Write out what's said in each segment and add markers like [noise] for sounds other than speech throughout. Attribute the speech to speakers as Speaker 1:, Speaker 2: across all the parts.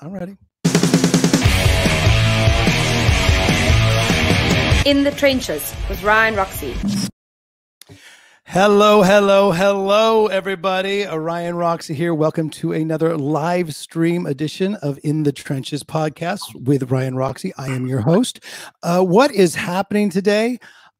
Speaker 1: I'm ready.
Speaker 2: In the Trenches with Ryan Roxie.
Speaker 1: Hello, hello, hello, everybody. Ryan Roxie here. Welcome to another live stream edition of In the Trenches podcast with Ryan Roxie. I am your host. Uh, what is happening today?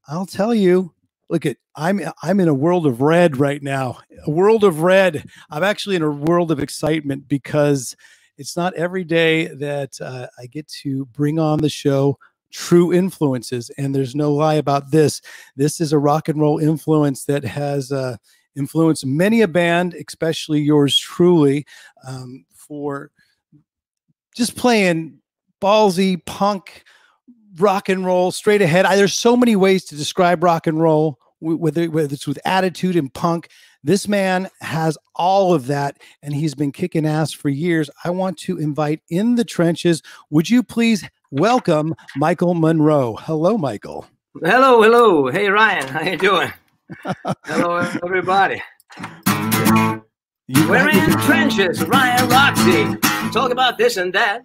Speaker 1: I'll tell you. Look at I'm I'm in a world of red right now. A world of red. I'm actually in a world of excitement because it's not every day that uh, I get to bring on the show true influences. And there's no lie about this. This is a rock and roll influence that has uh, influenced many a band, especially yours truly, um, for just playing ballsy punk rock and roll straight ahead. I, there's so many ways to describe rock and roll, whether, whether it's with attitude and punk. This man has all of that, and he's been kicking ass for years. I want to invite in the trenches. Would you please welcome Michael Monroe. Hello, Michael.
Speaker 3: Hello, hello. Hey, Ryan. How you doing? hello, everybody. You We're in the trenches, Ryan Roxie. Talk about this and that.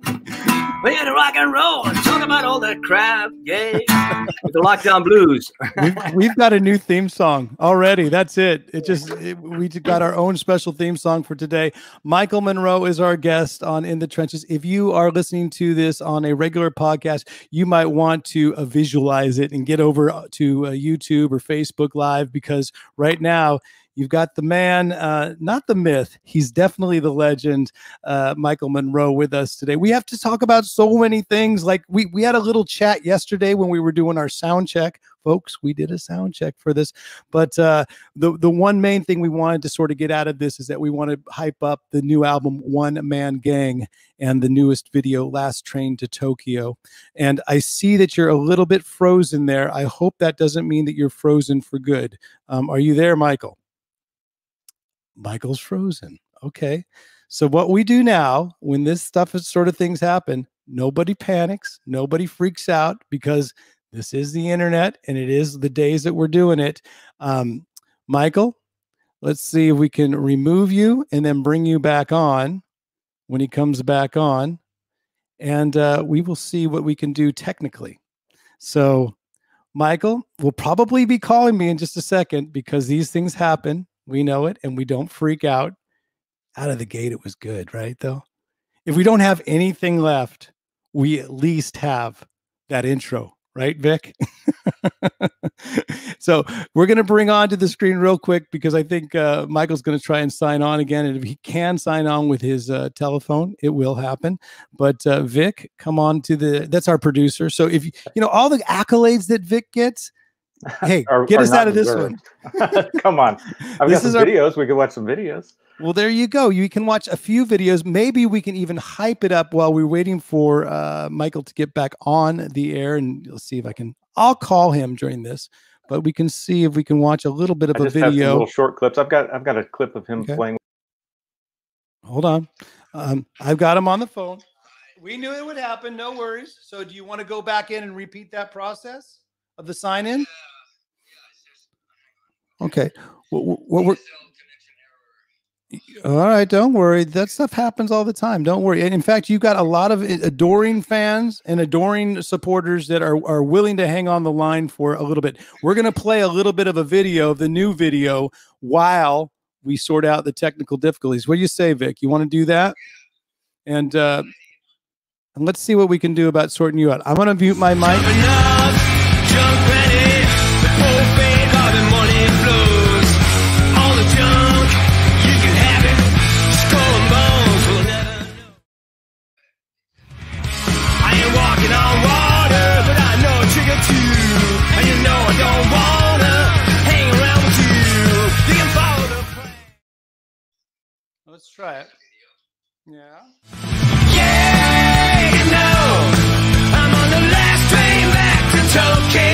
Speaker 3: We're to rock and roll and talk about all that crap. Yay. The lockdown blues.
Speaker 1: we've, we've, got a new theme song already. That's it. It just, it, we got our own special theme song for today. Michael Monroe is our guest on In the Trenches. If you are listening to this on a regular podcast, you might want to uh, visualize it and get over uh, to uh, YouTube or Facebook Live because right now, You've got the man, uh, not the myth. He's definitely the legend, uh, Michael Monroe, with us today. We have to talk about so many things. Like we we had a little chat yesterday when we were doing our sound check, folks. We did a sound check for this, but uh, the the one main thing we wanted to sort of get out of this is that we want to hype up the new album One Man Gang and the newest video Last Train to Tokyo. And I see that you're a little bit frozen there. I hope that doesn't mean that you're frozen for good. Um, are you there, Michael? Michael's frozen. Okay. So what we do now when this stuff is sort of things happen, nobody panics, nobody freaks out because this is the internet and it is the days that we're doing it. Um, Michael, let's see if we can remove you and then bring you back on when he comes back on. And uh, we will see what we can do technically. So, Michael will probably be calling me in just a second because these things happen. We know it and we don't freak out. Out of the gate, it was good, right? Though, if we don't have anything left, we at least have that intro, right, Vic? [laughs] so we're going to bring on to the screen real quick because I think uh, Michael's going to try and sign on again. And if he can sign on with his uh, telephone, it will happen. But uh, Vic, come on to the, that's our producer. So if you, you know, all the accolades that Vic gets, [laughs] Hey, are, get are us out of this one. [laughs]
Speaker 4: Come on. I've this got some videos. Our... We can watch some videos.
Speaker 1: Well, there you go. You can watch a few videos. Maybe we can even hype it up while we're waiting for uh, Michael to get back on the air. And you'll see if I can. I'll call him during this, but we can see if we can watch a little bit of
Speaker 4: I
Speaker 1: a video.
Speaker 4: little short clips. I've got. I've got a clip of him okay. playing.
Speaker 1: Hold on. Um, I've got him on the phone. We knew it would happen. No worries. So, do you want to go back in and repeat that process of the sign in? Okay. What, what we're all right, don't worry. That stuff happens all the time. Don't worry. And in fact, you've got a lot of adoring fans and adoring supporters that are, are willing to hang on the line for a little bit. We're going to play a little bit of a video, of the new video, while we sort out the technical difficulties. What do you say, Vic? You want to do that? And uh, and let's see what we can do about sorting you out. I'm going to mute my mic. Let's try it. Yeah. Yeah, you know, I'm on the last train back to Tokyo,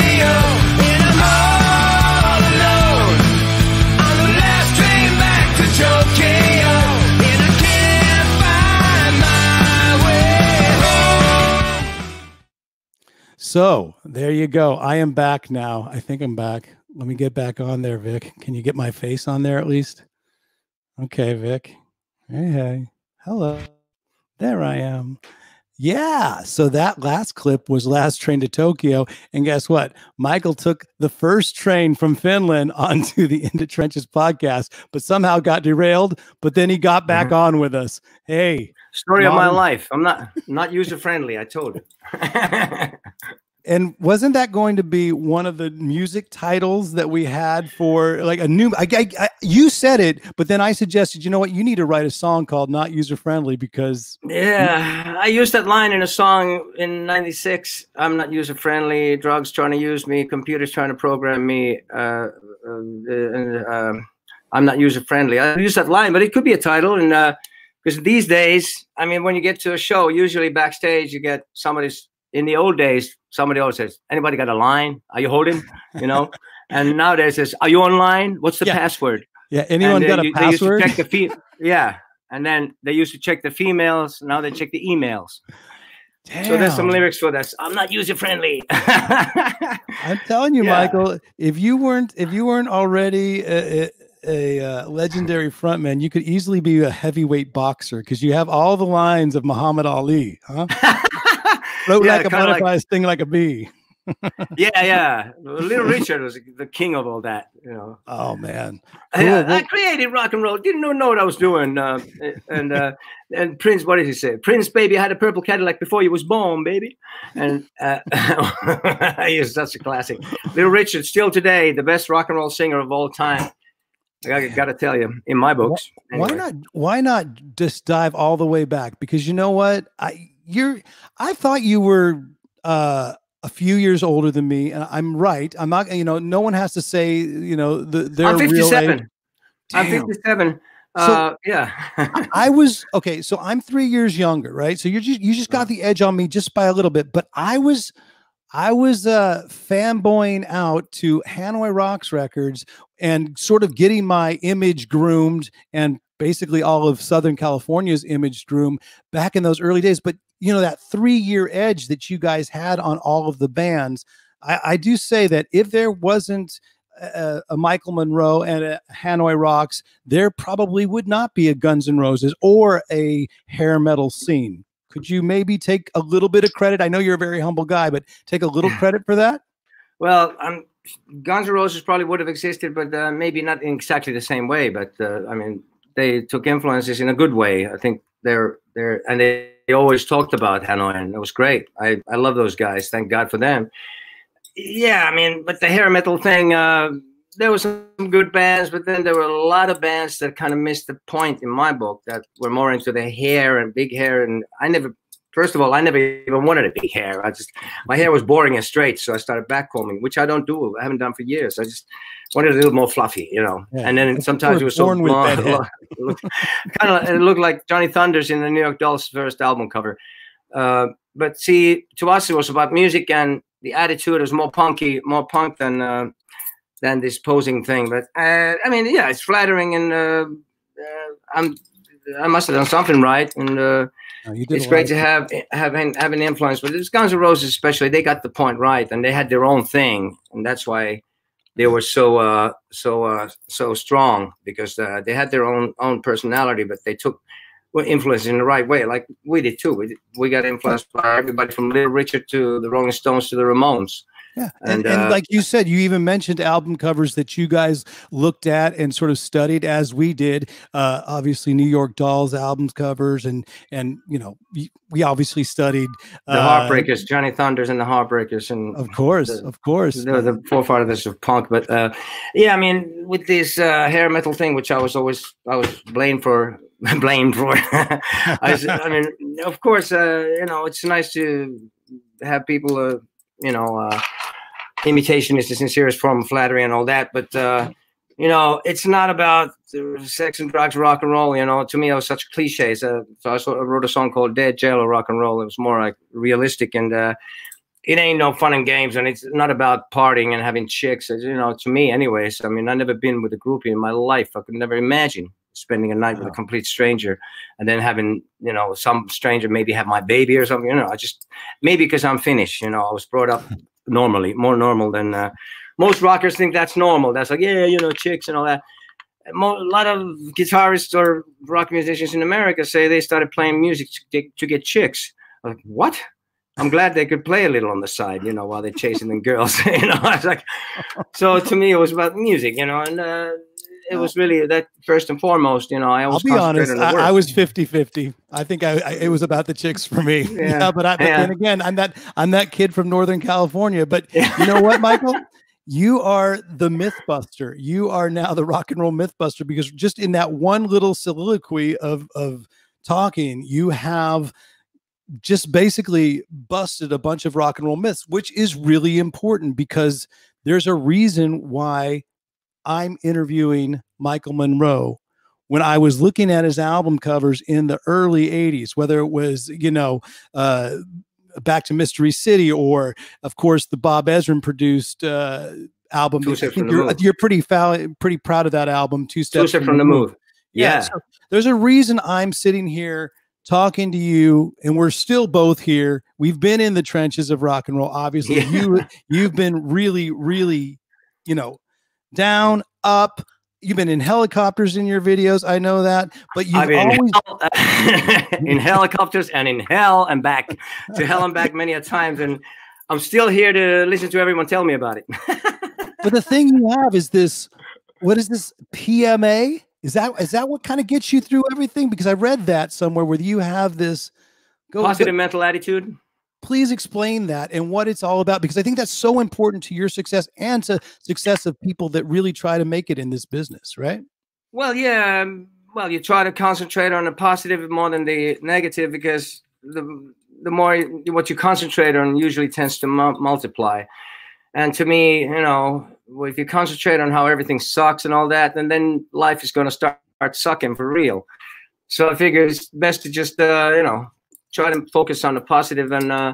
Speaker 1: So there you go. I am back now. I think I'm back. Let me get back on there, Vic. Can you get my face on there at least? Okay, Vic. Hey, hey. Hello. There I am. Yeah. So that last clip was Last Train to Tokyo. And guess what? Michael took the first train from Finland [laughs] onto the In the Trenches podcast, but somehow got derailed. But then he got back mm-hmm. on with us. Hey.
Speaker 3: Story mom. of my life. I'm not not user friendly. I told you. [laughs]
Speaker 1: And wasn't that going to be one of the music titles that we had for like a new? I, I, I, you said it, but then I suggested, you know what? You need to write a song called "Not User Friendly" because
Speaker 3: yeah, I used that line in a song in '96. I'm not user friendly. Drugs trying to use me. Computers trying to program me. Uh, uh, um, I'm not user friendly. I use that line, but it could be a title. And because uh, these days, I mean, when you get to a show, usually backstage, you get somebody's in the old days, somebody always says, "Anybody got a line? Are you holding?" You know. [laughs] and nowadays says, "Are you online? What's the
Speaker 1: yeah.
Speaker 3: password?"
Speaker 1: Yeah. Anyone got a password?
Speaker 3: check the fe- yeah. And then they used to check the females. Now they check the emails. Damn. So there's some lyrics for this. I'm not user friendly. [laughs]
Speaker 1: I'm telling you, yeah. Michael, if you weren't if you weren't already a, a, a uh, legendary frontman, you could easily be a heavyweight boxer because you have all the lines of Muhammad Ali, huh? [laughs] Float yeah, like a butterfly, like, sting like a bee. [laughs]
Speaker 3: yeah, yeah. Little [laughs] Richard was the king of all that, you know.
Speaker 1: Oh man,
Speaker 3: cool. yeah, I created rock and roll. Didn't know what I was doing. Uh, and uh, and Prince, what did he say? Prince, baby, I had a purple Cadillac before you was born, baby. And uh, [laughs] he is such a classic. Little Richard, still today, the best rock and roll singer of all time. I got to tell you, in my books.
Speaker 1: Anyway. Why not? Why not just dive all the way back? Because you know what, I you're I thought you were uh a few years older than me, and I'm right. I'm not, you know, no one has to say, you know, the their I'm 57.
Speaker 3: I'm 57. So, uh, yeah. [laughs]
Speaker 1: I was okay. So I'm three years younger, right? So you're just you just got the edge on me just by a little bit, but I was I was uh fanboying out to Hanoi Rocks records and sort of getting my image groomed and basically all of Southern California's image groomed back in those early days. But you know that three year edge that you guys had on all of the bands i, I do say that if there wasn't a, a, michael monroe and a hanoi rocks there probably would not be a guns n' roses or a hair metal scene could you maybe take a little bit of credit i know you're a very humble guy but take a little credit for that
Speaker 3: well Guns N' Roses probably would have existed, but uh, maybe not in exactly the same way. But uh, I mean, they took influences in a good way. I think they're they're and they they always talked about Hanoi, and it was great. I, I love those guys. Thank God for them. Yeah, I mean, but the hair metal thing, uh, there was some good bands, but then there were a lot of bands that kind of missed the point in my book that were more into the hair and big hair. And I never, first of all, I never even wanted a big hair. I just, my hair was boring and straight. So I started backcombing, which I don't do. I haven't done for years. I just, wanted a little more fluffy, you know. Yeah. And then sometimes it was so long, [laughs] kind of it looked like Johnny Thunders in the New York Dolls' first album cover. Uh, but see, to us it was about music and the attitude was more punky, more punk than uh, than this posing thing. But uh, I mean, yeah, it's flattering, and uh, uh, I'm I must have done something right, and uh, it's great to have have an, have an influence. But it's Guns N' Roses, especially, they got the point right, and they had their own thing, and that's why they were so uh, so uh, so strong because uh, they had their own own personality, but they took were influenced in the right way, like we did too. We, we got influenced by everybody from Little Richard to the Rolling Stones to the Ramones.
Speaker 1: Yeah. And, and, and uh, like you said, you even mentioned album covers that you guys looked at and sort of studied as we did. Uh, obviously, New York Dolls albums covers, and and you know we obviously studied
Speaker 3: uh, the Heartbreakers, Johnny Thunders, and the Heartbreakers, and
Speaker 1: of course,
Speaker 3: the,
Speaker 1: of course,
Speaker 3: the, the forefathers of punk. But uh, yeah, I mean, with this uh, hair metal thing, which I was always I was blamed for [laughs] blamed for. [laughs] I, I, mean, of course, uh, you know, it's nice to have people, uh, you know, imitation is the sincerest form of flattery and all that. But uh, you know, it's not about sex and drugs, rock and roll. You know, to me, it was such cliches. Uh, so I wrote a song called "Dead Jail" or "Rock and Roll." It was more like realistic and. Uh, it ain't no fun and games, and it's not about partying and having chicks. You know, to me, anyways. I mean, I've never been with a groupie in my life. I could never imagine spending a night with a complete stranger and then having you know some stranger maybe have my baby or something you know i just maybe because i'm finnish you know i was brought up normally, more normal than uh, most rockers think that's normal. That's like, yeah, you know, chicks and all that. a lot of guitarists or rock musicians in America say they started playing music to get, to get chicks. Like, what? I'm glad they could play a little on the side, you know, while they're chasing the girls. [laughs] you know, I was like, so to me, it was about music, you know, and uh, it was really that first and foremost, you know, I
Speaker 1: I'll be honest, I, I, was 50 50. I think I, I, it was about the chicks for me. [laughs] Yeah. yeah but, I, but yeah. then again, I'm that, I'm that kid from Northern California. But you know what, [laughs] Michael? you are the mythbuster. You are now the rock and roll mythbuster because just in that one little soliloquy of, of talking, you have just basically busted a bunch of rock and roll myths, which is really important because there's a reason why I'm interviewing Michael Monroe when I was looking at his album covers in the early 80s, whether it was, you know, uh, Back to Mystery City or, of course, the Bob Ezrin produced uh, album.
Speaker 3: Two Steps from the Move.
Speaker 1: You're pretty, foul, pretty proud of that album, Two Steps,
Speaker 3: Two from, from, the Move. Yeah. yeah. So
Speaker 1: there's a reason I'm sitting here talking to you and we're still both here we've been in the trenches of rock and roll obviously yeah. you you've been really really you know down up you've been in helicopters in your videos i know that but you've always
Speaker 3: in, [laughs] in helicopters and in hell and back to hell and back many a times and i'm still here to listen to everyone tell me about it [laughs]
Speaker 1: but the thing you have is this what is this pma is that is that what kind of gets you through everything? Because I read that somewhere where you have this
Speaker 3: go, positive mental attitude.
Speaker 1: Please explain that and what it's all about because I think that's so important to your success and to success of people that really try to make it in this business, right?
Speaker 3: Well, yeah. Um, well, you try to concentrate on the positive more than the negative because the the more what you concentrate on usually tends to mu- multiply. And to me, you know, if you concentrate on how everything sucks and all that, then then life is going to start sucking for real. So I figure it's best to just uh, you know try to focus on the positive and uh,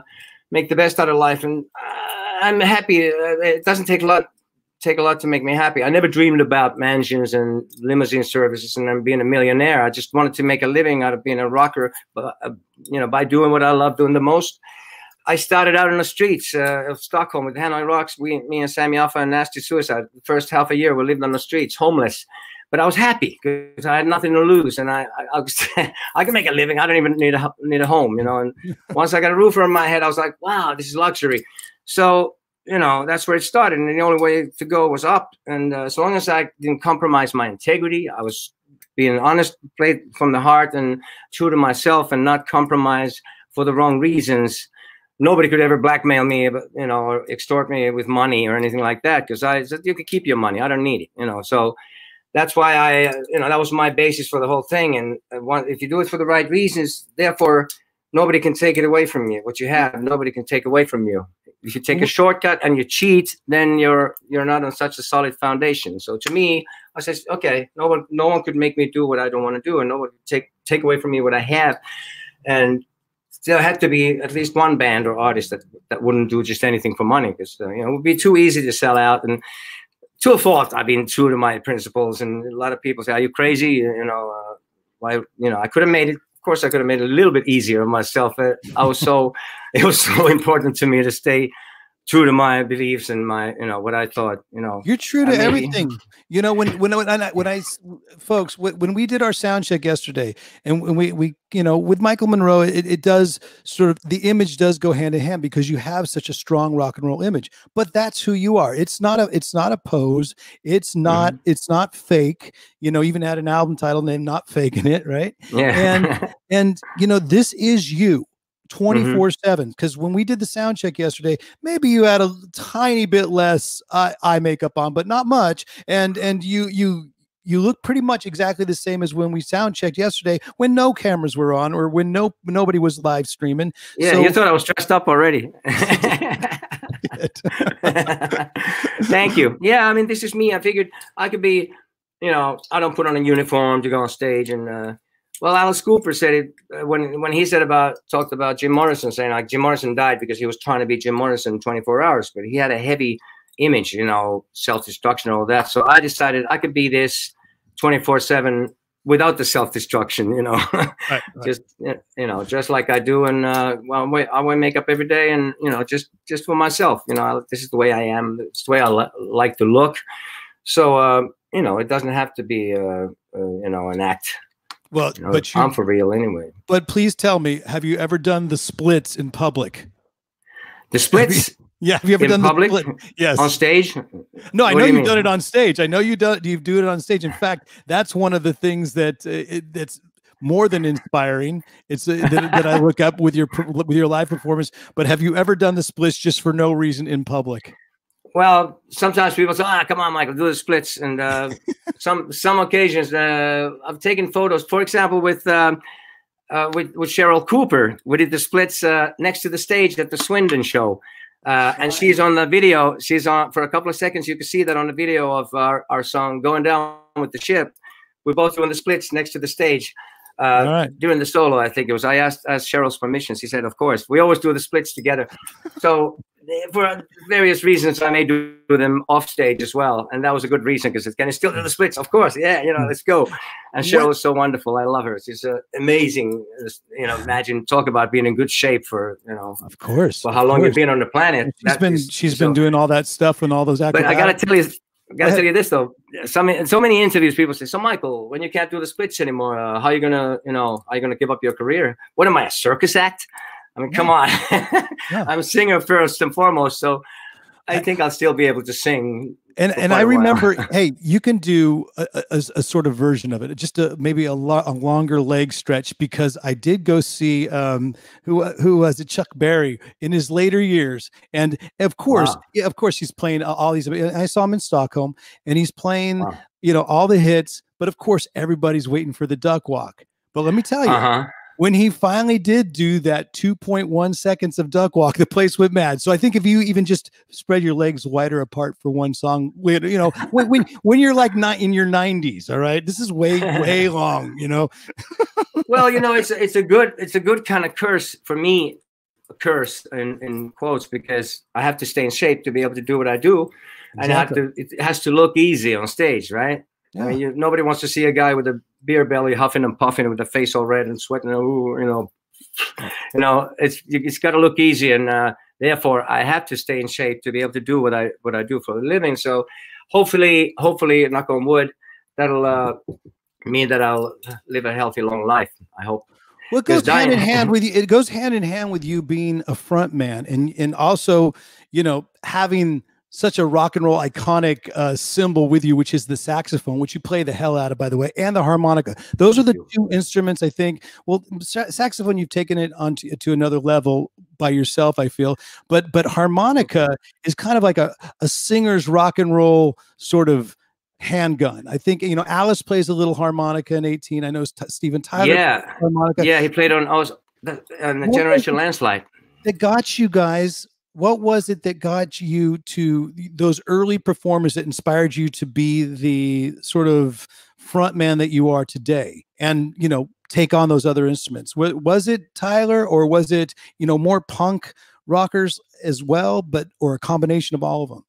Speaker 3: make the best out of life. And uh, I'm happy. Uh, it doesn't take a lot take a lot to make me happy. I never dreamed about mansions and limousine services and being a millionaire. I just wanted to make a living out of being a rocker, but, uh, you know, by doing what I love doing the most. I started out in the streets uh, of Stockholm with Hanoi Rocks. We, me and Sami Yaffa and Nasty Suicide. The first half a year, we lived on the streets, homeless. But I was happy because I had nothing to lose, and I I, I, was, [laughs] I can make a living. I don't even need a need a home, you know. And [laughs] once I got a roof over my head, I was like, wow, this is luxury. So you know that's where it started, and the only way to go was up. And uh, so long as I didn't compromise my integrity, I was being honest, played from the heart, and true to myself, and not compromise for the wrong reasons nobody could ever blackmail me, you know, or extort me with money or anything like that. Because I said, you could keep your money. I don't need it, you know. So that's why I, you know, that was my basis for the whole thing. And if you do it for the right reasons, therefore, nobody can take it away from you. What you have, nobody can take away from you. If you take a shortcut and you cheat, then you're you're not on such a solid foundation. So to me, I said, okay, no one no one could make me do what I don't want to do, and no one could take take away from me what I have. And there had to be at least one band or artist that, that wouldn't do just anything for money because uh, you know it would be too easy to sell out and to a fault i've been true to my principles and a lot of people say are you crazy? You know uh, why you know i could have made it of course i could have made it a little bit easier myself i was so [laughs] it was so important to me to stay true to my beliefs and my you know what I thought you know
Speaker 1: you're true to I everything. You know when when when I, when I folks when we did our sound check yesterday and when we we you know with Michael Monroe it, it does sort of the image does go hand in hand because you have such a strong rock and roll image. But that's who you are. It's not a it's not a pose. It's not mm-hmm. it's not fake. You know even had an album title named not faking it right?
Speaker 3: Yeah.
Speaker 1: And [laughs] and you know this is you 24 7 because when we did the sound check yesterday maybe you had a tiny bit less eye, eye makeup on but not much and and you you you look pretty much exactly the same as when we sound checked yesterday when no cameras were on or when no nobody was live streaming
Speaker 3: yeah so, you thought i was dressed up already. [laughs] Thank you. Yeah i mean this is me. I figured i could be you know i don't put on a uniform to go on stage and uh well, Alice Cooper said it uh, when when he said about talked about Jim Morrison saying like Jim Morrison died because he was trying to be Jim Morrison 24 hours, but he had a heavy image, you know, self destruction, all that. So I decided I could be this 24 seven without the self destruction, you know, right, [laughs] right. just you know, just like I do, and uh, well, I wear makeup every day, and you know, just just for myself, you know, this is the way I am. It's the way I li- like to look. So. Uh, you know, it doesn't have to be, uh, uh you know, an act.
Speaker 1: Well,
Speaker 3: you know,
Speaker 1: but you,
Speaker 3: I'm for real anyway.
Speaker 1: But please tell me, have you ever done the splits in public?
Speaker 3: The splits. [laughs]
Speaker 1: Yeah, have you ever
Speaker 3: in
Speaker 1: done
Speaker 3: public?
Speaker 1: the split? Yes,
Speaker 3: on stage.
Speaker 1: No, I
Speaker 3: What
Speaker 1: know
Speaker 3: you
Speaker 1: you've done it on stage. I know you do you do it on stage. In fact, that's one of the things that uh, it, that's more than inspiring. It's uh, that, that I look up with your with your live performance. But have you ever done the splits just for no reason in public?
Speaker 3: Well, sometimes people say, "Ah, come on, Michael, do the splits." And uh, [laughs] some some occasions, uh, I've taken photos. For example, with um, uh, with with Sheryl Cooper, we did the splits uh, next to the stage at the Swindon show, uh, and she's on the video. She's on for a couple of seconds. You can see that on the video of our our song "Going Down with the Ship." We're both doing the splits next to the stage. Uh,
Speaker 1: right.
Speaker 3: during the solo, I think it was. I asked asked Sheryl's permission. She said, "Of course." We always do the splits together. So for various reasons, I may do them off stage as well, and that was a good reason because it's can I still do the splits? Of course, yeah. You know, let's go. And Sheryl is so wonderful. I love her. She's uh, amazing. You know, imagine talk about being in good shape for you know
Speaker 1: Of course.
Speaker 3: for how long
Speaker 1: course.
Speaker 3: you've been on the planet.
Speaker 1: She's
Speaker 3: That
Speaker 1: been
Speaker 3: is
Speaker 1: she's
Speaker 3: so-
Speaker 1: been doing all that stuff and all those
Speaker 3: but I gotta tell you, I gotta tell you this though. Some in so many interviews, people say, "So Michael, when you can't do the splits anymore, uh, how are you gonna, you know, are you gonna give up your career? What am I, a circus act? I mean, come on. [laughs] I'm a singer first and foremost, so I think I'll still be able to sing.
Speaker 1: and and I remember, [laughs] hey, you can do a, a- a- sort of version of it, just a maybe a, lo- a longer leg stretch because I did go see um who who was it Chuck Berry in his later years, and of course,
Speaker 3: Wow.
Speaker 1: yeah, of course, he's playing all- these. I saw him in Stockholm, and he's playing
Speaker 3: Wow.
Speaker 1: you know all the hits, but of course, everybody's waiting for the duck walk. But let me tell you,
Speaker 3: Uh huh.
Speaker 1: When he finally did do that 2.1 seconds of duck walk, the place went mad. So I think if you even just spread your legs wider apart for one song, you know, when when, when you're like not in your 90s, all right, this is way way [laughs] long, you know. [laughs]
Speaker 3: Well, you know, it's a- it's a good it's a good kind of curse for me, a curse in, in quotes because I have to stay in shape to be able to do what I do, and I have to it has to look easy on stage, right? I mean, you, nobody wants to see a guy with a beer belly huffing and puffing with a face all red and sweating. Ooh, you know, you know, it's it's got to look easy, and uh, therefore I have to stay in shape to be able to do what I what I do for a living. So, hopefully, hopefully, knock on wood, that'll uh, mean that I'll live a healthy, long life. I hope.
Speaker 1: Well, it goes hand in hand with you. It goes hand in hand with you being a front man and and also, you know, having such a rock and roll iconic uh, symbol with you, which is the saxophone, which you play the hell out of, by the way, and the harmonica. Those are the two instruments I think. Well, sa- saxophone, you've taken it on to, to another level by yourself, I feel. But but harmonica is kind of like a a singer's rock and roll sort of handgun. I think you know Alice plays a little harmonica in 18. I know St- Steven Tyler
Speaker 3: yeah,
Speaker 1: harmonica.
Speaker 3: yeah. He played on I was on the
Speaker 1: What
Speaker 3: Generation Landslide.
Speaker 1: that got you guys what was it that got you to those early performers that inspired you to be the sort of front man that you are today and you know take on those other instruments was, it tyler or was it you know more punk rockers as well but or a combination of all of them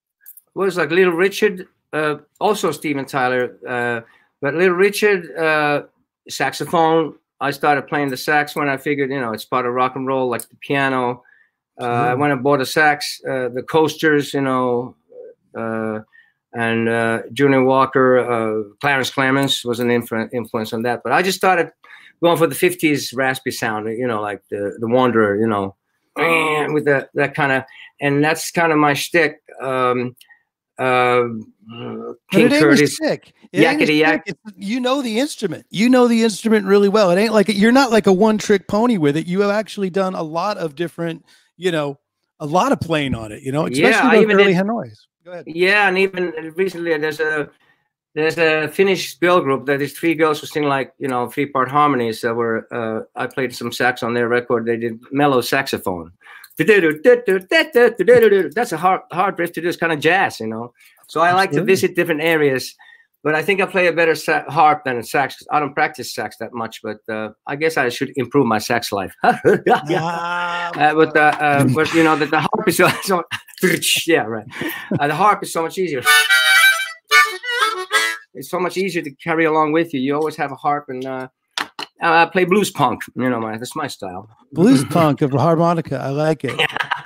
Speaker 3: was like Little Richard, uh, also Steven Tyler, uh, but Little Richard uh, saxophone. I started playing the sax when I figured, you know, it's part of rock and roll, like the piano. Uh, I went and bought a sax, uh, the coasters, you know, uh, and uh, Junior Walker, uh, Clarence Clemons was an influ- influence on that. But I just started going for the '50s raspy sound, you know, like the the Wanderer, you know, with that that kind of, and that's kind of my shtick. Um,
Speaker 1: But
Speaker 3: King
Speaker 1: it ain't a
Speaker 3: Curtis.
Speaker 1: ain't
Speaker 3: Yakety yak.
Speaker 1: You know the instrument. You know the instrument really well. It ain't like you're not like a one trick pony with it. You have actually done a lot of different, you know, a lot of playing on it. You know, especially
Speaker 3: Yeah,
Speaker 1: those
Speaker 3: even
Speaker 1: early
Speaker 3: did-
Speaker 1: Hanois. Go ahead.
Speaker 3: Yeah, and even recently there's a there's a Finnish girl group that is three girls who sing like you know three part harmonies that were uh, I played some sax on their record. They did mellow saxophone. That's a hard hard riff to do. It's kind of jazz, you know. So I like to visit different areas, but I think I play a better sa- harp than a sax. Because I don't practice sax that much, but uh, I guess I should improve my sax life. [laughs]
Speaker 1: Ah,
Speaker 3: Uh, but, uh, uh, but you know that the harp is [laughs] so, so [laughs] yeah right. Uh, the harp is so much easier. It's so much easier to carry along with you. You always have a harp, and uh, I play blues punk. You know, my that's my style.
Speaker 1: blues punk of harmonica. I like it.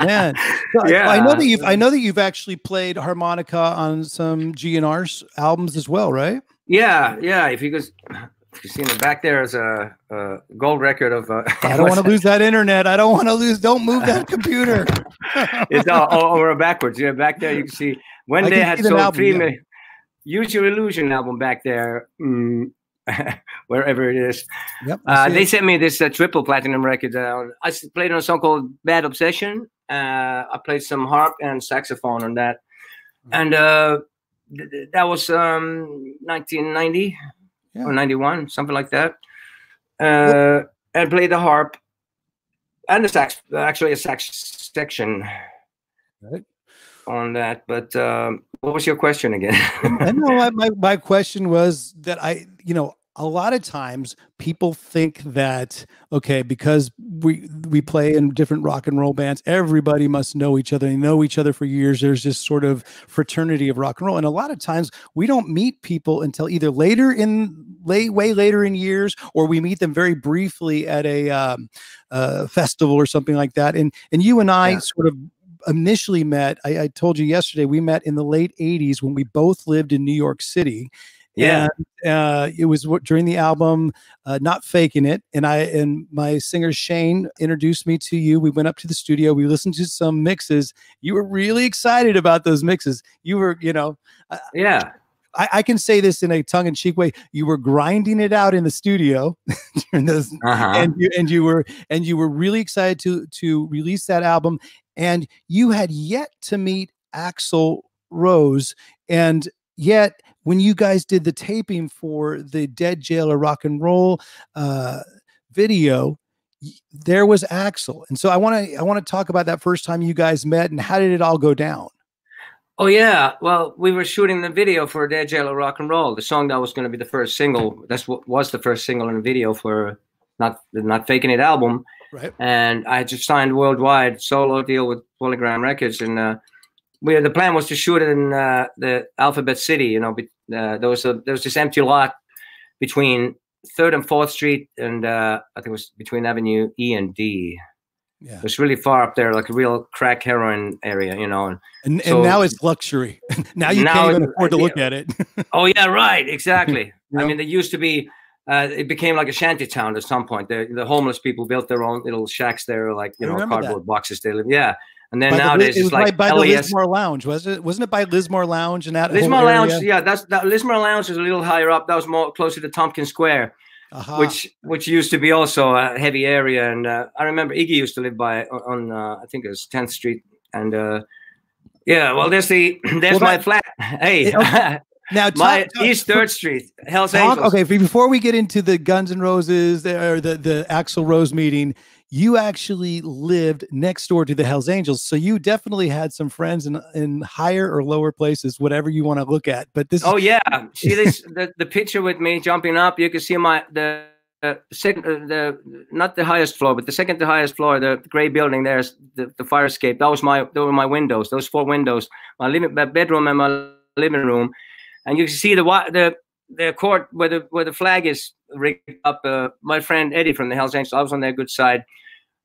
Speaker 1: Man, [laughs] yeah. I know that you've I know that you've actually played harmonica on some GNR's albums as well, right?
Speaker 3: Yeah, yeah. If you guys if you see in the back there is a, a gold record of. Uh, [laughs]
Speaker 1: I don't want to [laughs] lose that internet. I don't want to lose. Don't move that computer.
Speaker 3: it's all, all over backwards. Yeah, back there you can see when I they had sold album, three. Yeah. Use Your Illusion album back there. Mm, [laughs] wherever it is. Yep, uh, they sent me this uh, triple platinum record. Uh, I played on a song called Bad Obsession. Uh, I played some harp and saxophone on that. Mm. And uh, th- that was um, 1990 yeah. or 91, something like that. Uh, and played the harp and the sax, actually a sax section. Right on that. But um, what was your question again?
Speaker 1: I know my, my question was that I, you know, a lot of times people think that okay because we we play in different rock and roll bands everybody must know each other. They know each other for years. There's this sort of fraternity of rock and roll. And a lot of times we don't meet people until either later in late way later in years or we meet them very briefly at a um, uh, festival or something like that. And and you and i yeah. sort of initially met I, I told you yesterday we met in the late 80s when we both lived in new york city
Speaker 3: yeah,
Speaker 1: and, uh, it was during the album uh, "Not Faking It," and I and my singer Shane introduced me to you. We went up to the studio. We listened to some mixes. You were really excited about those mixes. You were, you know,
Speaker 3: yeah.
Speaker 1: I, I, can say this in a tongue-in-cheek way. You were grinding it out in the studio, [laughs] those, uh-huh. and you and you were and you were really excited to to release that album. And you had yet to meet Axl Rose, and yet when you guys did the taping for the Dead Jail or Rock and Roll uh, video, there was Axl. and so I want to I want to talk about that first time you guys met and how did it all go down?
Speaker 3: Oh yeah, well we were shooting the video for Dead Jail or Rock and Roll, the song that was going to be the first single. That's what was the first single in the video for not not faking it album.
Speaker 1: Right.
Speaker 3: And I had just signed worldwide solo deal with Polygram Records, and uh, we the plan was to shoot it in uh, the Alphabet City. You know, be, uh, there was a there was this empty lot between Third and Fourth Street, and uh, I think it was between Avenue E and D. Yeah. It was really far up there, like a real crack heroin area, you know. And,
Speaker 1: and, so, and now it's luxury. [laughs] now you now can't even afford to look at it. [laughs]
Speaker 3: oh yeah, right, exactly. [laughs] I mean, there used to be. Uh, it became like a shanty town at some point. The, the homeless people built their own little shacks there, like you know, cardboard that. boxes. They live. Yeah, and then by nowadays the, it was like
Speaker 1: by, by the Lismar Lounge, was it? Wasn't it by Lismar Lounge and that
Speaker 3: Lismar Lounge? Yeah, that's that Lismar Lounge is a little higher up. That was more closer to Tompkins Square, uh-huh. which which used to be also a heavy area. And uh, I remember Iggy used to live by on uh, I think it was 10th Street. And uh, yeah, well, there's the [clears throat] there's well, my that, flat. [laughs] Hey. Okay. [laughs] Now, talk, my talk, East Third Street, Hell's talk, Angels.
Speaker 1: Okay, before we get into the Guns N' Roses or the the Axl Rose meeting, you actually lived next door to the Hells Angels. So you definitely had some friends in, in higher or lower places, whatever you want to look at. But this
Speaker 3: Oh yeah. See this [laughs] the, the picture with me jumping up, you can see my the uh, second uh, the not the highest floor, but the second to highest floor, the gray building there's the, the fire escape. That was my those were my windows, those four windows, my living my bedroom and my living room. And you can see the the the court where the where the flag is rigged up. Uh, my friend Eddie from the Hells Angels, I was on their good side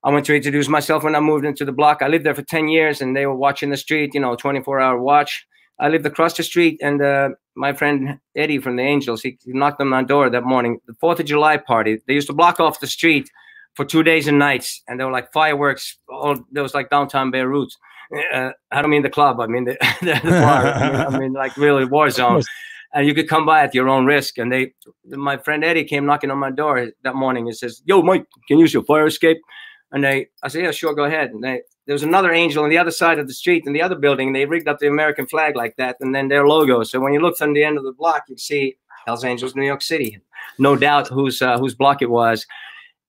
Speaker 3: I went to introduce myself when I moved into the block. I lived there for 10 years and they were watching the street, you know, 24 hour watch. I lived across the street and uh, my friend Eddie from the Angels, he, he knocked on my door that morning. The 4th of July party, they used to block off the street for two days and nights. And there were like fireworks. All, there was like downtown Beirut. Uh, I don't mean the club. I mean the, the, [laughs] the bar. I, mean, I mean like really war zone and you could come by at your own risk. And they, my friend Eddie came knocking on my door that morning and says, "Yo, Mike, can you use your fire escape?" And they, I said, yeah, sure, go ahead. And they, there was another angel on the other side of the street in the other building. And they rigged up the American flag like that, and then their logo. So when you look from the end of the block, you see Hell's Angels, New York City. No doubt whose uh, whose block it was.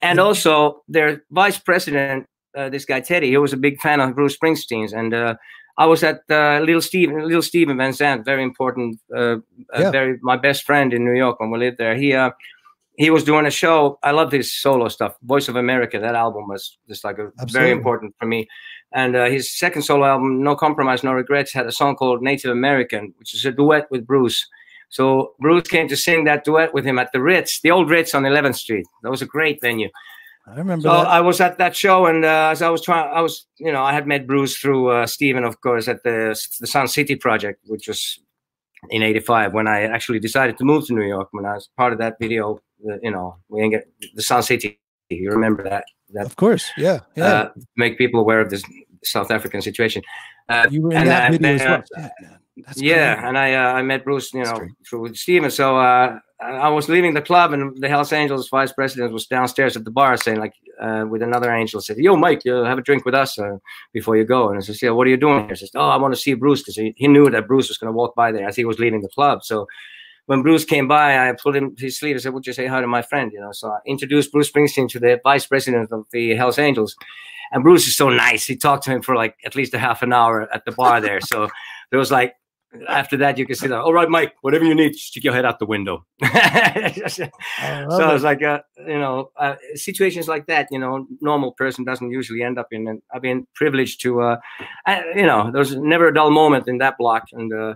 Speaker 3: And also their vice president, uh, this guy Teddy, he was a big fan of Bruce Springsteen's, and uh, I was at uh, Little Steven, Little Steven Van Zandt, very important, uh, yeah. very my best friend in New York when we lived there. He uh, he was doing a show. I love his solo stuff. Voice of America, that album was just like a Absolutely. very important for me. And uh, his second solo album, No Compromise, No Regrets, had a song called Native American, which is a duet with Bruce. So Bruce came to sing that duet with him at the Ritz, the old Ritz on 11th Street. That was a great venue.
Speaker 1: I remember.
Speaker 3: So
Speaker 1: that.
Speaker 3: I was at that show, and uh, as I was trying, I was, you know, I had met Bruce through uh, Steven, of course, at the the Sun City project, which was in '85 when I actually decided to move to New York. When I was part of that video, uh, you know, we didn't get the Sun City. You remember that? That
Speaker 1: of course, yeah, yeah.
Speaker 3: Uh, make people aware of this South African situation. Uh,
Speaker 1: you were in that video as well. Yeah,
Speaker 3: That's yeah, and I uh, I met Bruce, you know, through Steven. So uh, I was leaving the club, and the Hells Angels vice president was downstairs at the bar, saying like, uh, with another angel, said, "Yo, Mike, you have a drink with us uh, before you go." And I said, "Yeah, what are you doing here?" He says, "Oh, I want to see Bruce," because he, he knew that Bruce was going to walk by there as he was leaving the club. So when Bruce came by, I pulled him his sleeve. I said, "Would you say hi to my friend?" You know, so I introduced Bruce Springsteen to the vice president of the Hells Angels. And Bruce is so nice. He talked to him for like at least a half an hour at the bar there. So there was like after that, you can see that. All right, Mike, whatever you need, stick your head out the window. [laughs] so I was like, uh, you know, uh, situations like that, you know, normal person doesn't usually end up in. And I've been privileged to, uh, I, you know, there was never a dull moment in that block. And, uh,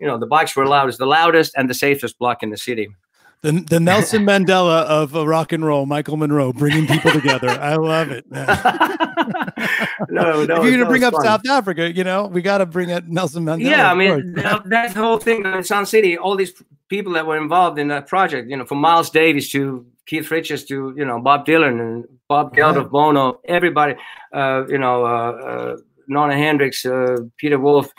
Speaker 3: you know, the bikes were loud. It's the loudest and the safest block in the city.
Speaker 1: The, the Nelson Mandela of uh, rock and roll, Michael Monroe, bringing people together. I love it. [laughs]
Speaker 3: no,
Speaker 1: if you're going to bring up fun. South Africa, you know, we got to bring up Nelson Mandela.
Speaker 3: Yeah, I mean, that, that whole thing in Sun City, all these people that were involved in that project, you know, from Miles Davis to Keith Richards to, you know, Bob Dylan and Bob Geldof, right. Bono, everybody, uh, you know, uh, uh, Nona Hendryx, uh, Peter Wolf,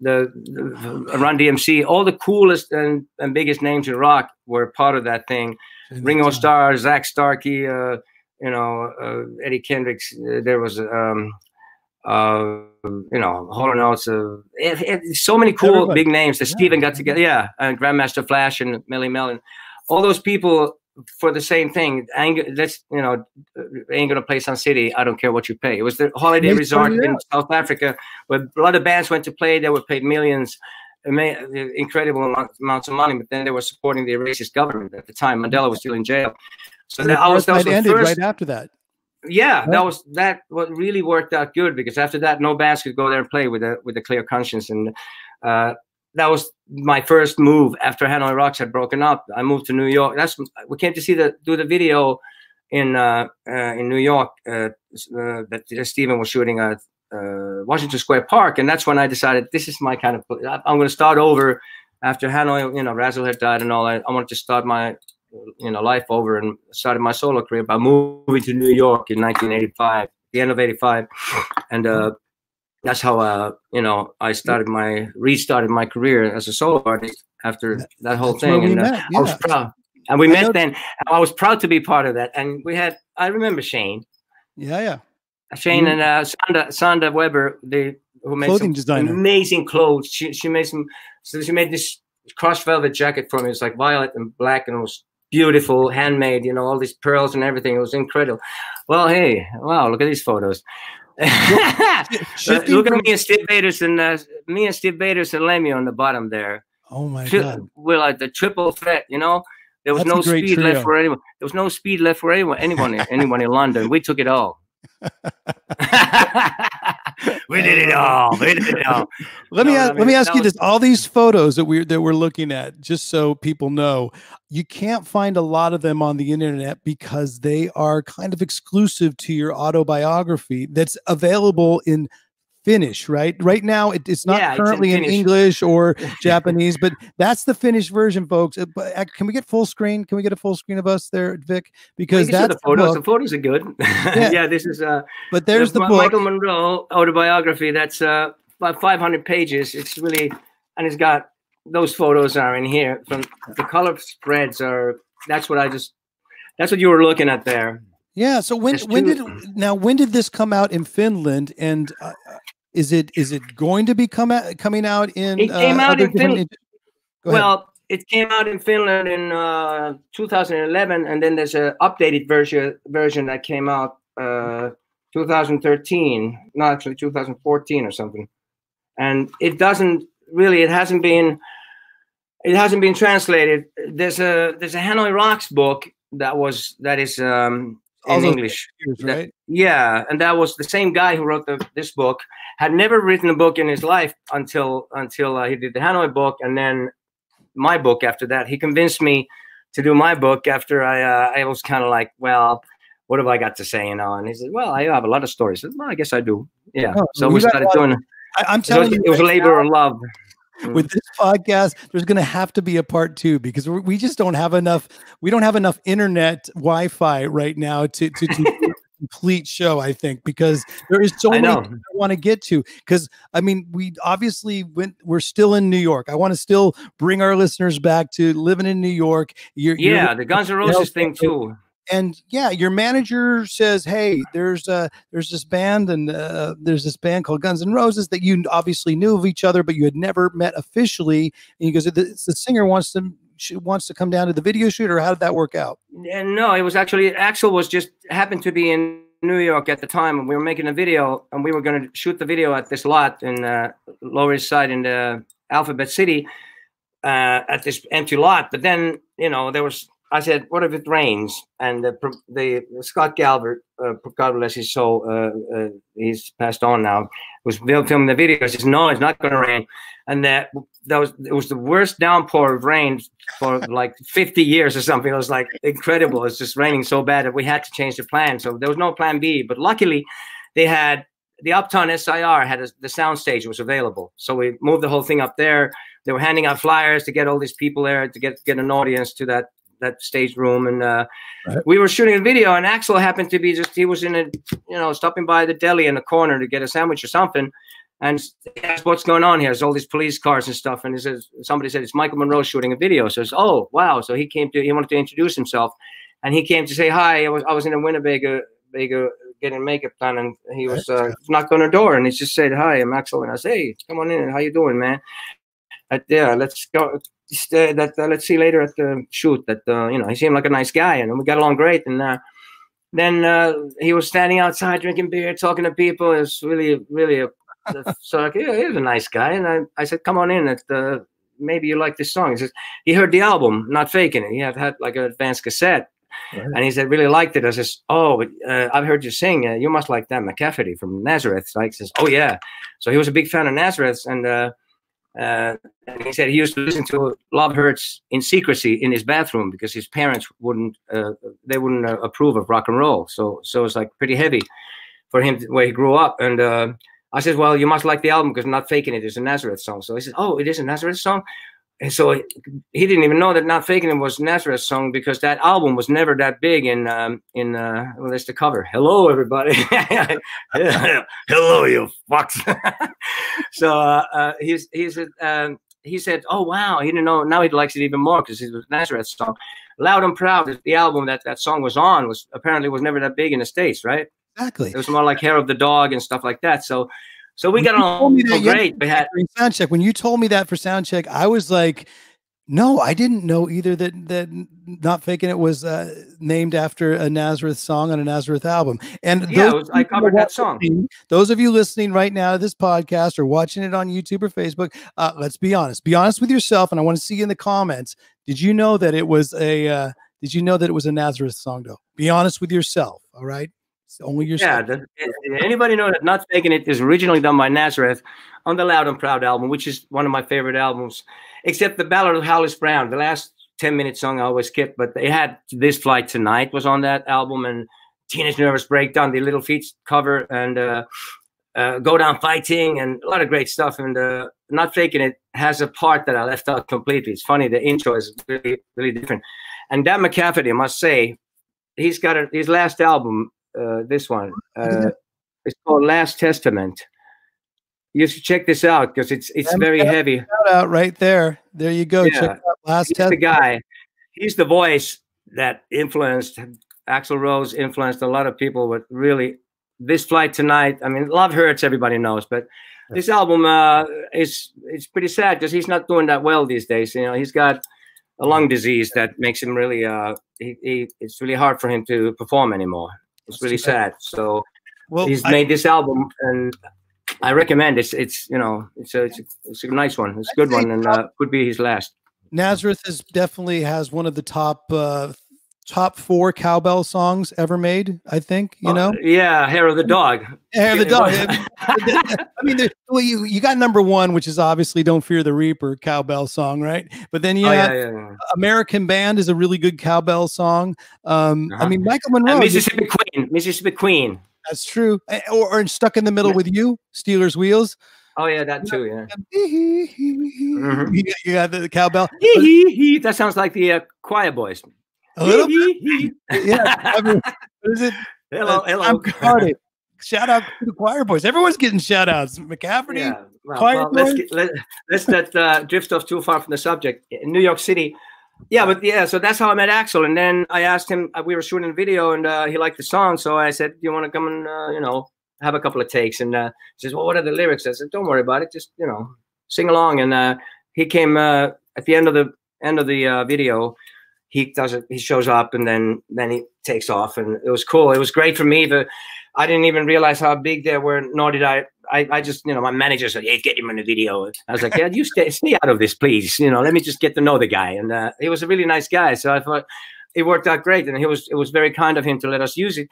Speaker 3: the, the Run DMC, all the coolest and, and biggest names in rock were part of that thing. Ringo Starr, Zak Starkey, uh, you know, uh, Eddie Kendricks. Uh, there was, um, uh, you know, Hall Oates. Uh, so many cool Everybody. big names that yeah. Steven got together. Yeah, and Grandmaster Flash and Melle Mel and all those people for the same thing. Let's you know, ain't gonna play Sun City. I don't care what you pay. It was the holiday resort in South Africa where a lot of bands went to play. They were paid millions, incredible amounts of money. But then they were supporting the racist government at the time. Mandela was still in jail. So that, I was, that was
Speaker 1: ended first, right after that.
Speaker 3: Yeah, right. that was that. What really worked out good because after that, no bands could go there and play with a with a clear conscience and. Uh, that was my first move after Hanoi Rocks had broken up. I moved to New York. That's we came to see the do the video in uh, uh, in New York uh, uh that Stephen was shooting at uh, Washington Square Park, and that's when I decided this is my kind of. I'm going to start over after Hanoi. You know, Razzle had died and all. I, I wanted to start my you know life over and started my solo career by moving to New York in 1985, the end of '85, and uh, that's how uh you know I started my restarted my career as a solo artist after that whole
Speaker 1: that's
Speaker 3: thing, and
Speaker 1: uh,
Speaker 3: I was proud. And we I met know. then. I was proud to be part of that, and we had. I remember Shane.
Speaker 1: Yeah, yeah.
Speaker 3: Shane and uh, Sandra, Sandra Weber, they who made
Speaker 1: Clothing
Speaker 3: some
Speaker 1: designer.
Speaker 3: amazing clothes. She she made some. So she made this crushed velvet jacket for me. It's like violet and black, and it was beautiful, handmade. You know, all these pearls and everything. It was incredible. Well, hey, wow! Look at these photos. Look at me and Stiv Bators and uh, me and Stiv Bators and Lemmy on the bottom there.
Speaker 1: Oh my god!
Speaker 3: We're like the triple threat, you know. There was That's no speed trio. left for anyone. There was no speed left for anyone. Anyone, anyone in London. We took it all. [laughs] [laughs] we did it all. We did it all.
Speaker 1: Let no, me ask, I mean, let me ask you was, this: all these photos that we that we're looking at, just so people know, you can't find a lot of them on the internet because they are kind of exclusive to your autobiography. That's available in Finnish, right? Right now, it, it's not yeah, currently it's in, in, English or [laughs] Japanese, but that's the Finnish version, folks. Uh, but uh, can we get full screen? Can we get a full screen of us there, Vic? Because that's
Speaker 3: the photos. The, the, photos are good. [laughs] Yeah. yeah, this is. Uh,
Speaker 1: but there's the, the
Speaker 3: book. Michael Monroe autobiography. That's uh, about 500 pages. It's really, and it's got those photos are in here. From the color spreads are. That's what I just. That's what you were looking at there.
Speaker 1: Yeah. So when when did now when did this come out in Finland? And uh, is it is it going to be come out, coming out in?
Speaker 3: It came uh, out in Finland. Well, it came out in Finland in uh, 2011, and then there's an updated version version that came out uh, 2013, not actually 2014 or something. And it doesn't really, it hasn't been, it hasn't been translated. There's a there's a Hanoi Rocks book that was that is um, in English.
Speaker 1: Years, right?
Speaker 3: Yeah, and that was the same guy who wrote the, this book. Had never written a book in his life until until uh, he did the Hanoi book, and then my book after that. He convinced me to do my book after I uh, I was kind of like, well, what have I got to say? You know, and he said, well, I have a lot of stories. I said, well, I guess I do. Yeah. Oh, so we started doing.
Speaker 1: I, am telling
Speaker 3: you, it was a labor of love.
Speaker 1: With this podcast, there's going to have to be a part two because we just don't have enough. We don't have enough internet Wi-Fi right now to to, to [laughs] complete show. I think because there is so many I want to get to. Because I mean, we obviously went. We're still in New York. I want to still bring our listeners back to living in New York.
Speaker 3: You're, yeah, you're, the Guns N' Roses [laughs] thing too
Speaker 1: and yeah, your manager says, "Hey, there's uh there's this band and uh, there's this band called Guns N' Roses that you obviously knew of each other, but you had never met officially." And he goes, "The, the singer wants to she wants to come down to the video shoot, or how did that work out?"
Speaker 3: Yeah, no, it was actually Axl was just happened to be in New York at the time, and we were making a video, and we were going to shoot the video at this lot in uh, Lower East Side in the Alphabet City. Uh, at this empty lot, but then you know there was I said, "What if it rains?" And the, the Scott Galbert, uh, God bless his soul, uh, uh, he's passed on now. Was filming the video. He says, "No, it's not going to rain." And that that was it was the worst downpour of rain for like 50 years or something. It was like incredible. It's just raining so bad that we had to change the plan. So there was no plan B. But luckily, they had the Uptown SIR had a, the sound stage was available. So we moved the whole thing up there. They were handing out flyers to get all these people there to get get an audience to that that stage room, and uh, right. we were shooting a video. And Axl happened to be just he was in a you know stopping by the deli in the corner to get a sandwich or something, and asked what's going on here. There's all these police cars and stuff, and he says somebody said it's Michael Monroe shooting a video. So says, oh wow, so he came to he wanted to introduce himself, and he came to say hi. I was I was in a Winnebago. Winnebago getting makeup done, and he was uh, knocked on the door, and he just said, "Hi, I'm Axl," and I say, "Hey, come on in. How you doing, man?" Uh, yeah, let's go uh, that uh, let's see later at the shoot that uh, you know he seemed like a nice guy and we got along great and uh, then uh, he was standing outside drinking beer talking to people. It was really really a, [laughs] so like yeah, he was a nice guy and I, I said come on in at the maybe you like this song. He says he heard the album not faking it. He had had like an advanced cassette. Right. and he said really liked it. I says oh uh, I've heard you sing you must like that McCafferty from Nazareth. Like says oh yeah. So he was a big fan of Nazareth and uh, and he said he used to listen to Love Hurts in secrecy in his bathroom because his parents wouldn't uh, they wouldn't uh, approve of rock and roll. So so it's like pretty heavy for him where he grew up. And uh, I said, well, you must like the album because I'm not faking it. it is a Nazareth song. So he said, oh, it is a Nazareth song. And so he didn't even know that "Not Faking It" was Nazareth song because that album was never that big in um, in uh, well, there's the cover. Hello, everybody. [laughs] Hello, you fucks. [laughs] so uh, uh, he's he's um, he said, "Oh wow, he didn't know." Now he likes it even more because it was Nazareth song. "Loud and Proud," the album that that song was on, was apparently was never that big in the states, right?
Speaker 1: Exactly.
Speaker 3: It was more like "Hair of the Dog" and stuff like that. So so we got on so great. We had
Speaker 1: sound check. When you told me that for sound check, I was like, no, I didn't know either that that not faking it was uh, named after a Nazareth song on a Nazareth album. And
Speaker 3: yeah, was, I covered that song.
Speaker 1: Those of you listening right now to this podcast or watching it on YouTube or Facebook, uh, let's be honest. Be honest with yourself, and I want to see you in the comments. Did you know that it was a? Uh, did you know that it was a Nazareth song? Though, be honest with yourself. All right. It's only yourself.
Speaker 3: Yeah. The, anybody know that Not Faking It is originally done by Nazareth on the Loud and Proud album, which is one of my favorite albums, except the Ballad of Hollis Brown. The last 10 minute song I always skip, but they had This Flight Tonight was on that album and Teenage Nervous Breakdown, the Little Feat cover, and uh, uh, Go Down Fighting, and a lot of great stuff. And uh, Not Faking It has a part that I left out completely. It's funny, the intro is really, really different. And Dan McCafferty, I must say, he's got a, his last album uh, this one. Uh, it's called Last Testament. You should check this out because it's it's very heavy.
Speaker 1: out right there. There you go. Yeah. Check out Last
Speaker 3: He's Testament. The guy. He's the voice that influenced Axl Rose. Influenced a lot of people. But really, this flight tonight. I mean, love hurts. Everybody knows, but this album uh, is it's pretty sad because he's not doing that well these days. You know, he's got a lung disease that makes him really uh, he, he, it's really hard for him to perform anymore. It's really sad. So well, he's I, made this album, and I recommend it's it's you know it's a it's a, it's a nice one. It's a good one, and uh, could be his last.
Speaker 1: Nazareth is definitely has one of the top uh, top four cowbell songs ever made. I think you oh, know.
Speaker 3: yeah, hair of the dog.
Speaker 1: Hair of the dog. [laughs] I mean, well, you you got number one, which is obviously "Don't Fear the Reaper" cowbell song, right? But then you oh, yeah, yeah, yeah. "American Band" is a really good cowbell song. Um, uh-huh. I mean, Michael Monroe,
Speaker 3: and Mississippi Queen, Mississippi Queen.
Speaker 1: That's true. Or, or stuck in the middle with you, Stealers Wheels.
Speaker 3: Oh yeah, that too. Yeah. mm-hmm. [laughs]
Speaker 1: You got the cowbell.
Speaker 3: that sounds like the uh, choir boys.
Speaker 1: A little bit. yeah. I mean, what is it? [laughs]
Speaker 3: Hello, uh, hello.
Speaker 1: Shout out to the choir boys. Everyone's getting shout outs. McCafferty. Yeah.
Speaker 3: Well, well, let's, get, let, let's not uh, drift off too far from the subject. In New York City, yeah, but yeah, so that's how I met Axl, And then I asked him, uh, we were shooting a video and uh, he liked the song. So I said, Do you want to come and, uh, you know, have a couple of takes? And uh, he says, Well, what are the lyrics? I said, Don't worry about it. Just, you know, sing along. And uh, he came uh, at the end of the end of the video. He does it. He shows up and then then he takes off, and it was cool. It was great for me. The I didn't even realize how big they were, nor did I I, I just, you know, my manager said, "Hey, get him in the video." I was like, "Yeah, you stay, stay out of this, please. You know, let me just get to know the guy." And uh, he was a really nice guy, so I thought it worked out great, and he was it was very kind of him to let us use it.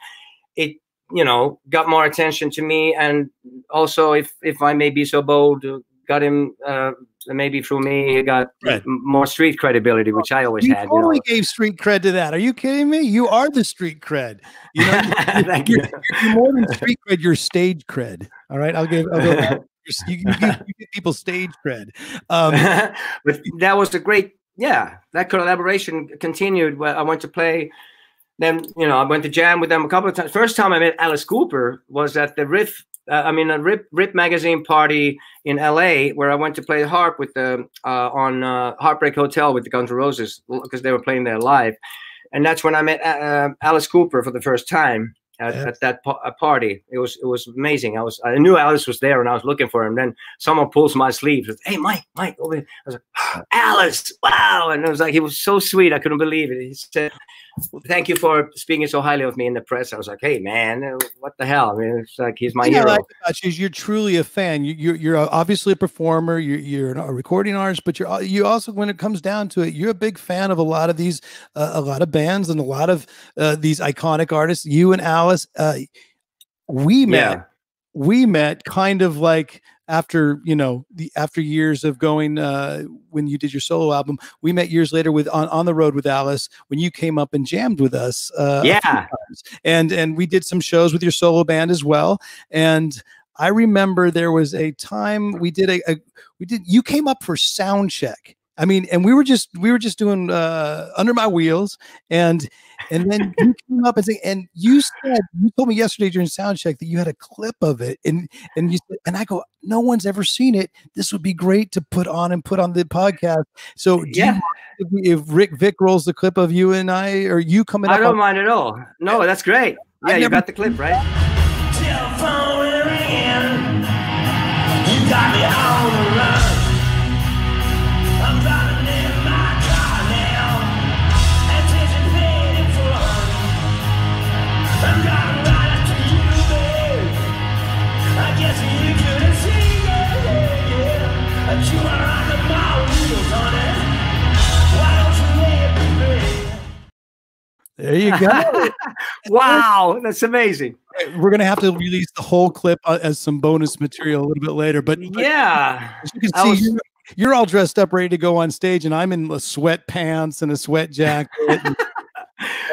Speaker 3: It, you know, got more attention to me, and also, if if I may be so bold, got him uh, maybe through me, he got right. more street credibility, which I always
Speaker 1: you
Speaker 3: had.
Speaker 1: Totally you know. gave street cred to that. Are you kidding me? You are the street cred. You know, [laughs]
Speaker 3: Thank you're, you.
Speaker 1: You're more than street cred. You're stage cred. All right, I'll give. I'll go [laughs] you, you, give, you give people stage cred. Um, [laughs]
Speaker 3: but that was a great, yeah. That collaboration continued. I went to play then you know I went to jam with them a couple of times. First time I met Alice Cooper was at the Riff uh, I mean, a Rip Rip magazine party in L.A. where I went to play harp with the uh, on uh, Heartbreak Hotel with the Guns N' Roses because they were playing there live, and that's when I met uh, uh, Alice Cooper for the first time at, yeah. at that party. It was it was amazing. I was I knew Alice was there and I was looking for him. Then someone pulls my sleeve. Says, hey, Mike, Mike, over here. I was like, Alice, wow! And it was like he was so sweet. I couldn't believe it. He said, thank you for speaking so highly of me in the press. I was like, hey man, uh, what the hell? I mean, it's like he's my hero.
Speaker 1: You is you're truly a fan. You, are you're obviously a performer. You're you're a recording artist, but you're you also when it comes down to it, you're a big fan of a lot of these uh, a lot of bands and a lot of uh, these iconic artists. You and Alice, uh, we met. Yeah. We met kind of like after you know the after years of going uh, when you did your solo album we met years later with on, on the road with alice when you came up and jammed with us uh,
Speaker 3: yeah.
Speaker 1: and and we did some shows with your solo band as well. And i remember there was a time we did a, a we did you came up for sound check. I mean, and we were just we were just doing uh, under my wheels, and and then you came up and say, and you said you told me yesterday during sound check that you had a clip of it, and and you said, and I go, no one's ever seen it. This would be great to put on and put on the podcast. So yeah. if, if, Rick Vic rolls the clip of you and I, or you coming, I
Speaker 3: don't mind at all. No, that's great. Yeah, never- you got the clip right.
Speaker 1: There you go. [laughs]
Speaker 3: wow, that's amazing.
Speaker 1: We're gonna have to release the whole clip uh, as some bonus material a little bit later. But
Speaker 3: yeah,
Speaker 1: as you can see, was... you're, you're, all dressed up, ready to go on stage, and I'm in a sweatpants and a sweat jacket. [laughs]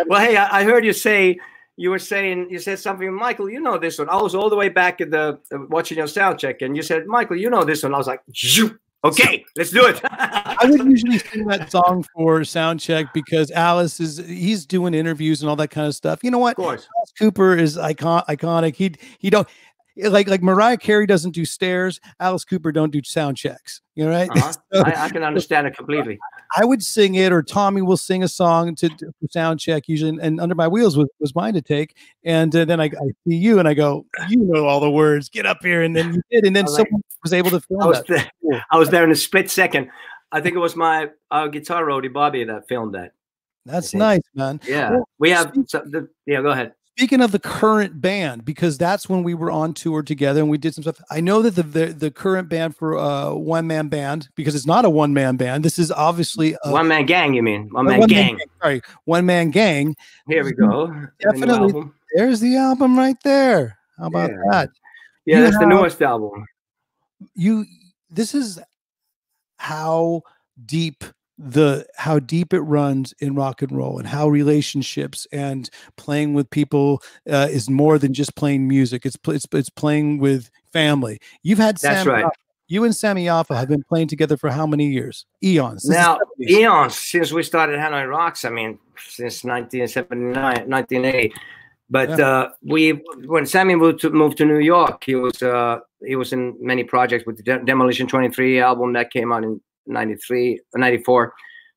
Speaker 3: well, hey, I, I heard you say you were saying you said something, Michael. You know this one. I was all the way back at the uh, watching your sound check, and you said, Michael, you know this one. I was like, Zoop. Okay, let's do it.
Speaker 1: I would usually sing that song for sound check because Alice is he's doing interviews and all that kind of stuff. You know what?
Speaker 3: Of course.
Speaker 1: Alice Cooper is icon iconic. He he don't like like Mariah Carey doesn't do stairs. Alice Cooper don't do sound checks. You know, right?
Speaker 3: Uh-huh. [laughs] so, I, I, can understand it completely. [laughs]
Speaker 1: I would sing it, or Tommy will sing a song to, to sound check usually. And, Under My Wheels was, was mine to take. And uh, then I, I, see you, and I go, "You know all the words. Get up here!" And then you did, and [laughs] then someone was able to film
Speaker 3: I was, that. There, I was there in a split second. I think it was my uh, guitar roadie Bobby that filmed that.
Speaker 1: That's nice, man.
Speaker 3: Yeah, well, we have. So the, yeah, go ahead.
Speaker 1: Speaking of the current band, because that's when we were on tour together and we did some stuff. I know that the the, the current band for uh one man band because it's not a one man band. This is obviously
Speaker 3: a, one man gang. You mean one man one gang? Man,
Speaker 1: sorry, one man gang.
Speaker 3: Here we go.
Speaker 1: Definitely. The there's the album right there. How about
Speaker 3: yeah.
Speaker 1: that?
Speaker 3: Yeah, you that's the newest album.
Speaker 1: You. This is how deep the how deep it runs in rock and roll and how relationships and playing with people uh, is more than just playing music. It's it's, it's playing with family. You've had
Speaker 3: that's Sam right.
Speaker 1: You and Sami Yaffa have been playing together for how many years? Eons.
Speaker 3: Now eons since we started hanoi rocks i mean since 1979 1980 but yeah. uh, we when sami moved to moved to new york he was uh, he was in many projects with the De- demolition 23 album that came out in 93, 94.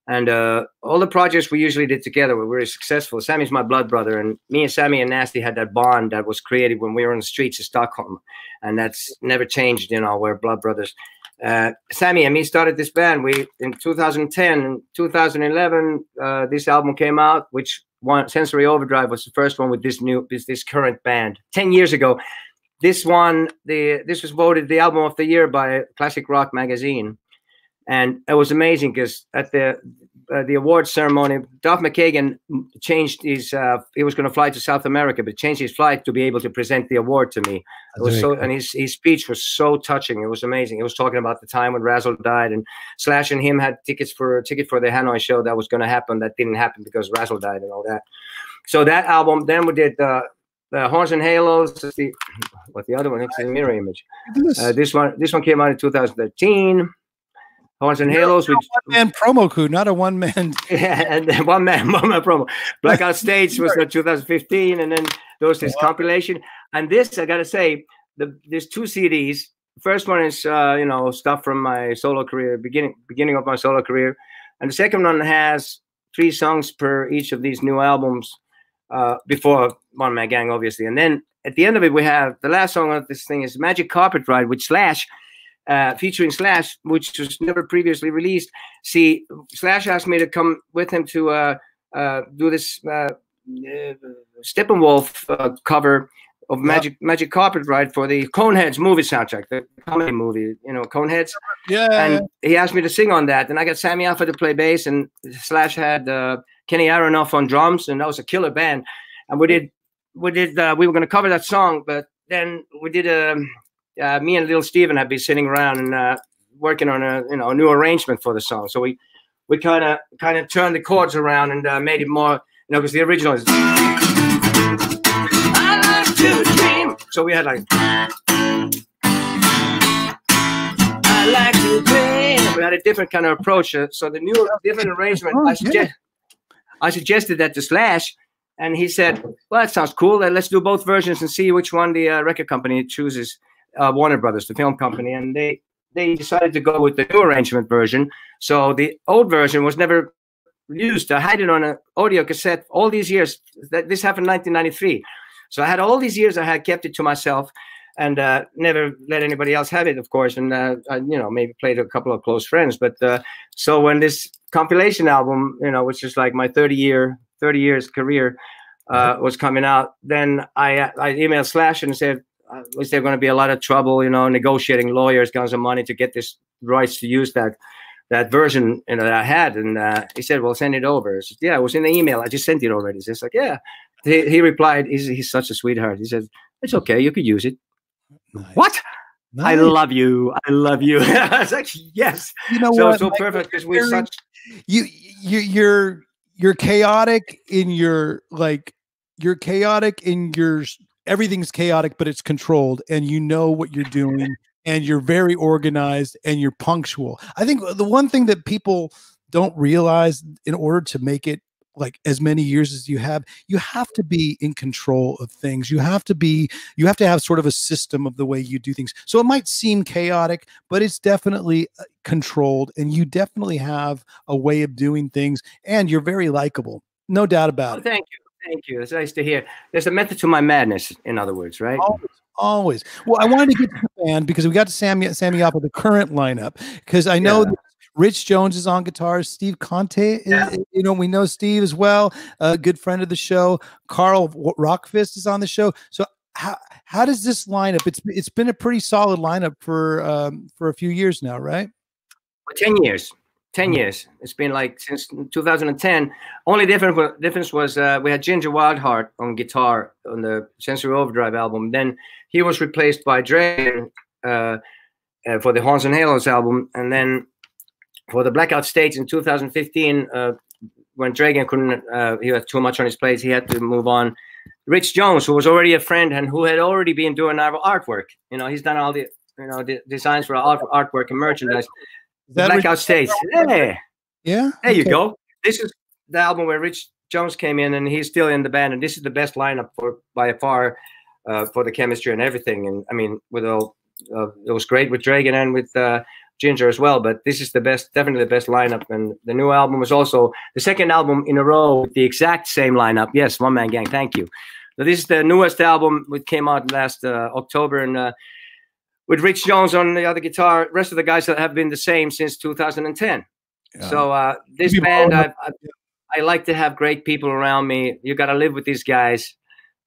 Speaker 3: And uh, all the projects we usually did together were very successful. Sami's my blood brother, and me and Sami and Nasty had that bond that was created when we were on the streets of Stockholm, and that's never changed. You know, we're blood brothers. Uh, Sami and me started this band. We in 2010, 2011, uh, this album came out, which one Sensory Overdrive was the first one with this new this this current band. Ten years ago, this one the this was voted the album of the year by Classic Rock magazine and it was amazing because at the uh, the award ceremony, Duff McKagan changed his. Uh, he was going to fly to South America, but changed his flight to be able to present the award to me. It was so, and his his speech was so touching. It was amazing. He was talking about the time when Razzle died, and Slash and him had tickets for a ticket for the Hanoi show that was going to happen. That didn't happen because Razzle died and all that. So that album. Then we did uh, the Horns and Halos. The what the other one? It's a mirror image. Uh, this one. This one came out in 2013. Horns and Halos.
Speaker 1: One man promo crew, not a one man. [laughs]
Speaker 3: yeah, and one man, one man promo. Blackout States was in 2015, and then there was this compilation. And this, I gotta say, the there's two CDs. First one is uh, you know stuff from my solo career, beginning beginning of my solo career, and the second one has three songs per each of these new albums. Uh, before One Man Gang, obviously, and then at the end of it, we have the last song of this thing is Magic Carpet Ride with Slash uh, featuring Slash, which was never previously released. See, Slash asked me to come with him to uh, uh, do this uh, uh Steppenwolf uh, cover of Magic yeah. Magic Carpet Ride for the Coneheads movie soundtrack, the comedy movie, you know, Coneheads.
Speaker 1: Yeah.
Speaker 3: And he asked me to sing on that, and I got Sami Yaffa to play bass, and Slash had uh, Kenny Aronoff on drums, and that was a killer band. And we did, we did, uh, we were going to cover that song, but then we did a um, uh, me and little Steven had been sitting around and uh, working on a you know a new arrangement for the song. So we we kind of kind of turned the chords around and uh, made it more you know because the original is. I like to dream. So we had like. I like to dream. We had a different kind of approach. Uh, so the new different arrangement. I suggest. I suggested that to Slash, and he said, "Well, that sounds cool. Let's do both versions and see which one the uh, record company chooses." Uh, Warner Brothers, the film company, and they they decided to go with the new arrangement version. So the old version was never used. I had it on an audio cassette all these years. That this happened in 1993. So I had all these years. I had kept it to myself and uh, never let anybody else have it, of course. And uh, I, you know, maybe played a couple of close friends. But uh, so when this compilation album, you know, which is like my 30 year, 30 years career, uh, was coming out, then I I emailed Slash and said, uh, was there going to be a lot of trouble, you know, negotiating lawyers, guns and money to get this rights to use that that version you know, that I had. And uh, he said, "Well, send it over." I said, "Yeah, it was in the email. I just sent it already." He's like, "Yeah." He, he replied, he's, "He's such a sweetheart." He said, "It's okay. You could use it." Nice. What? Nice. I love you. I love you. [laughs] I was like, "Yes."
Speaker 1: You know
Speaker 3: so
Speaker 1: what?
Speaker 3: so perfect because we're such.
Speaker 1: You you you're you're chaotic in your like you're chaotic in your everything's chaotic, but it's controlled, and you know what you're doing, and you're very organized, and you're punctual. I think the one thing that people don't realize in order to make it like as many years as you have you have to be in control of things. You have to be you have to have sort of a system of the way you do things. So it might seem chaotic but it's definitely uh, controlled and you definitely have a way of doing things and you're very likable. No doubt about
Speaker 3: oh,
Speaker 1: it.
Speaker 3: thank you Thank you. It's nice to hear. There's a method to my madness, in other words, right?
Speaker 1: Always. Always. Well, I wanted to get to the band because we got to Sammy Sammy of the current lineup because I know yeah. Rich Jones is on guitar. Steve Conte, is, yeah. you know, we know Steve as well, a good friend of the show. Karl Rockfist is on the show. So how how does this lineup? It's it's been a pretty solid lineup for um, for a few years now, right?
Speaker 3: For ten years. 10 mm-hmm. years. It's been like since 2010. Only different difference was uh, we had Ginger Wildheart on guitar on the Sensory Overdrive album. Then he was replaced by Dregen uh, uh, for the Horns and Halos album. And then for the Blackout States in 2015, uh, when Dregen couldn't, uh, he had too much on his plate, he had to move on. Rich Jones, who was already a friend and who had already been doing our artwork, you know, he's done all the you know the designs for art, artwork and merchandise. Blackout Rich Stage, yeah,
Speaker 1: yeah.
Speaker 3: There okay. you go. This is the album where Rich Jones came in, and he's still in the band, and this is the best lineup for by far uh, for the chemistry and everything. And I mean, with all uh, it was great with Dregen and with uh, Ginger as well. But this is the best, definitely the best lineup. And the new album was also the second album in a row with the exact same lineup. Yes, One Man Gang. Thank you. So this is the newest album which came out last uh, October and uh, with Rich Jones on the other guitar. Rest of the guys that have been the same since 2010. Yeah. So uh, this band, I, I, I like to have great people around me. You got to live with these guys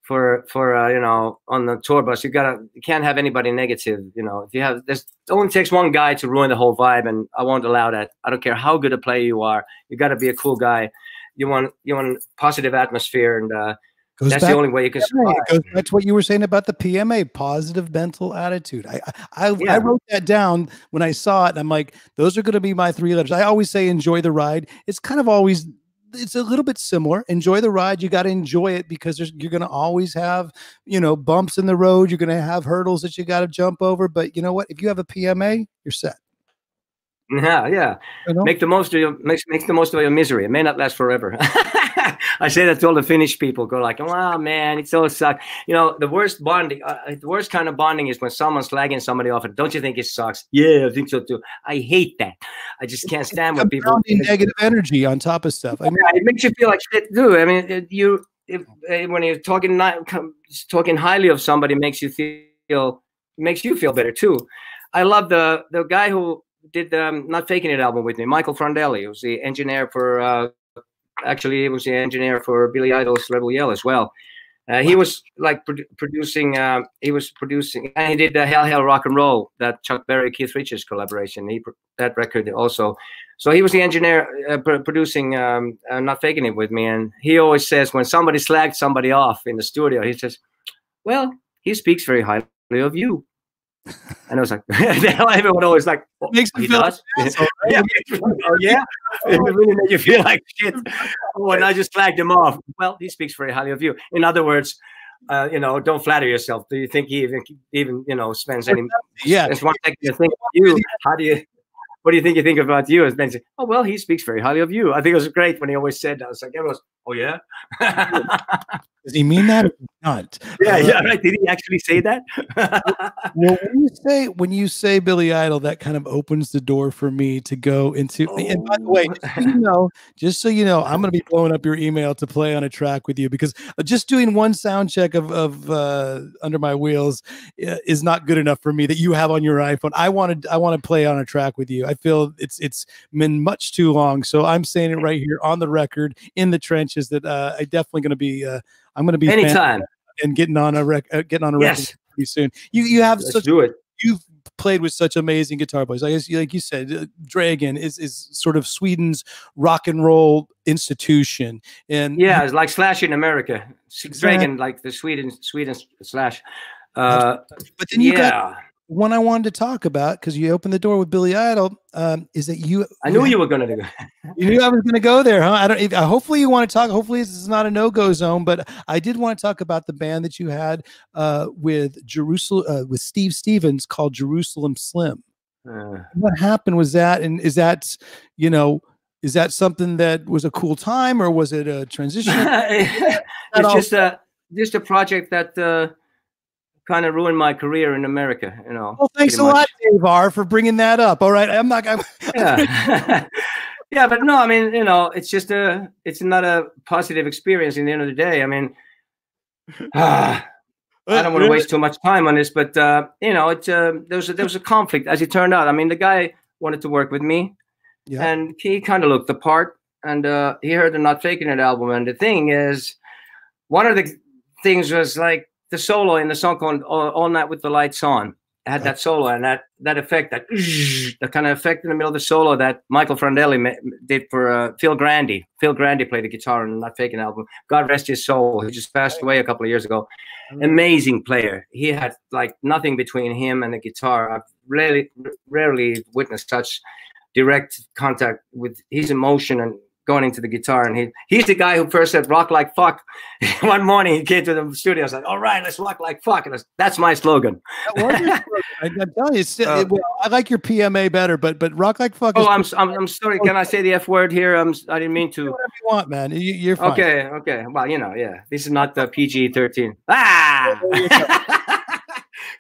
Speaker 3: for for uh, you know on the tour bus you gotta you can't have anybody negative you know if you have there's it only takes one guy to ruin the whole vibe and i won't allow that i don't care how good a player you are you got to be a cool guy you want you want positive atmosphere and uh, Goes that's back, the only way you can survive.
Speaker 1: Goes back to what you were saying about the PMA, positive mental attitude. I I, yeah. I wrote that down when I saw it, and I'm like, those are going to be my three letters. I always say enjoy the ride. It's kind of always it's a little bit similar. Enjoy the ride. You got to enjoy it because you're going to always have, you know, bumps in the road. You're going to have hurdles that you got to jump over. But you know what? If you have a PMA, you're set.
Speaker 3: Yeah, yeah. You know? Make the most of your make, make the most of your misery. It may not last forever. [laughs] I say that to all the Finnish people. Go like, "Wow, man, it so sucks." You know, the worst bonding, uh, the worst kind of bonding is when someone's slagging somebody off. And don't you think it sucks? Yeah, I think so too. I hate that. I just can't stand when people
Speaker 1: negative energy on top of stuff. I mean,
Speaker 3: yeah, it makes you feel like shit too. I mean, you if, eh, when you're talking not talking highly of somebody makes you feel makes you feel better too. I love the the guy who did um, not faking it album with me, Michael Frondelli, who's the engineer for uh, actually he was the engineer for Billy Idol's Rebel Yell as well. Uh, he was like produ producing. Uh, he was producing, and he did the Hail Hail Rock and Roll, that Chuck Berry Keith Richards collaboration. He that record also. So he was the engineer uh, pr producing, um, uh, not faking it with me. And he always says when somebody slagged somebody off in the studio, he says, "Well, he speaks very highly of you." [laughs] And I was like, [laughs] [laughs] everyone always like, well, makes me feel does. Like yeah, oh, yeah, it really made you feel like shit. Oh, and I just flagged him off. Well, he speaks very highly of you. In other words, uh, you know, don't flatter yourself. Do you think he even even you know spends any?
Speaker 1: Yeah, it's
Speaker 3: one second to think you. How do you? What do you think you think about you? As Ben said, oh well, he speaks very highly of you. I think it was great when he always said that. I was like, everyone was, oh yeah.
Speaker 1: Does he mean that not?
Speaker 3: Yeah, uh, yeah, right. Did he actually say that? [laughs]
Speaker 1: well, when you say when you say Billy Idol, that kind of opens the door for me to go into. Oh. And by the way, just so you know, just so you know, I'm going to be blowing up your email to play on a track with you because just doing one sound check of of uh, Under My Wheels uh, is not good enough for me that you have on your iPhone. I wanted I want to play on a track with you. I feel it's it's been much too long, so I'm saying it right here on the record in the trenches that uh, I definitely going to be. Uh, I'm going to be
Speaker 3: anytime
Speaker 1: and getting on a rec, uh, getting on a yes. record pretty soon. You you have
Speaker 3: Let's
Speaker 1: such
Speaker 3: do it.
Speaker 1: You've played with such amazing guitar players. I guess, like you said, uh, Dregen is is sort of Sweden's rock and roll institution. And
Speaker 3: yeah, it's like Slash in America. Exactly. Dregen, like the Sweden Sweden Slash. Uh,
Speaker 1: but then you yeah. got one I wanted to talk about because you opened the door with Billy Idol um, is that you.
Speaker 3: I knew [laughs] you were going to do.
Speaker 1: you knew I was going to go there, huh? I don't. Uh, hopefully, you want to talk. Hopefully, this is not a no go zone, but I did want to talk about the band that you had uh, with Jerusalem uh, with Steve Stevens called Jerusalem Slim. Uh. what happened was that, and is that you know is that something that was a cool time or was it a transition? [laughs]
Speaker 3: it's just a just a project that uh, kind of ruined my career in America. You know.
Speaker 1: Well, thanks a much. lot, Dave R, for bringing that up. All right, I'm not. I'm [laughs]
Speaker 3: yeah. [laughs] yeah, but no, I mean, you know, it's just a, it's not a positive experience. In the end of the day, I mean, [sighs] uh, I don't want to waste too much time on this, but uh, you know, it's uh, there was a, there was a conflict as it turned out. I mean, the guy wanted to work with me. yeah. and he kind of looked the part. And uh, he heard the Not Faking It album. And the thing is, one of the things was like the solo in the song called All, All Night with the Lights On had that solo and that that effect, that that kind of effect in the middle of the solo that Michael Frondelli did for uh, Phil Grande. Phil Grande played the guitar on Not Faking album. God rest his soul. He just passed away a couple of years ago. Amazing player. He had like nothing between him and the guitar. I've rarely rarely witnessed such direct contact with his emotion and going into the guitar. And he he's the guy who first said rock like fuck. [laughs] One morning he came to the studio. I was like, all right, let's rock like fuck. And was, that's my slogan. [laughs]
Speaker 1: I, am telling you, still, uh, it, I like your PMA better, but but rock like fuck.
Speaker 3: Oh, I'm, I'm, I'm sorry. Can I say the F word here? I'm I didn't mean to.
Speaker 1: whatever you want, man. You, are fine.
Speaker 3: Okay, okay. Well, you know, yeah. This is not the PG 13. Ah. [laughs]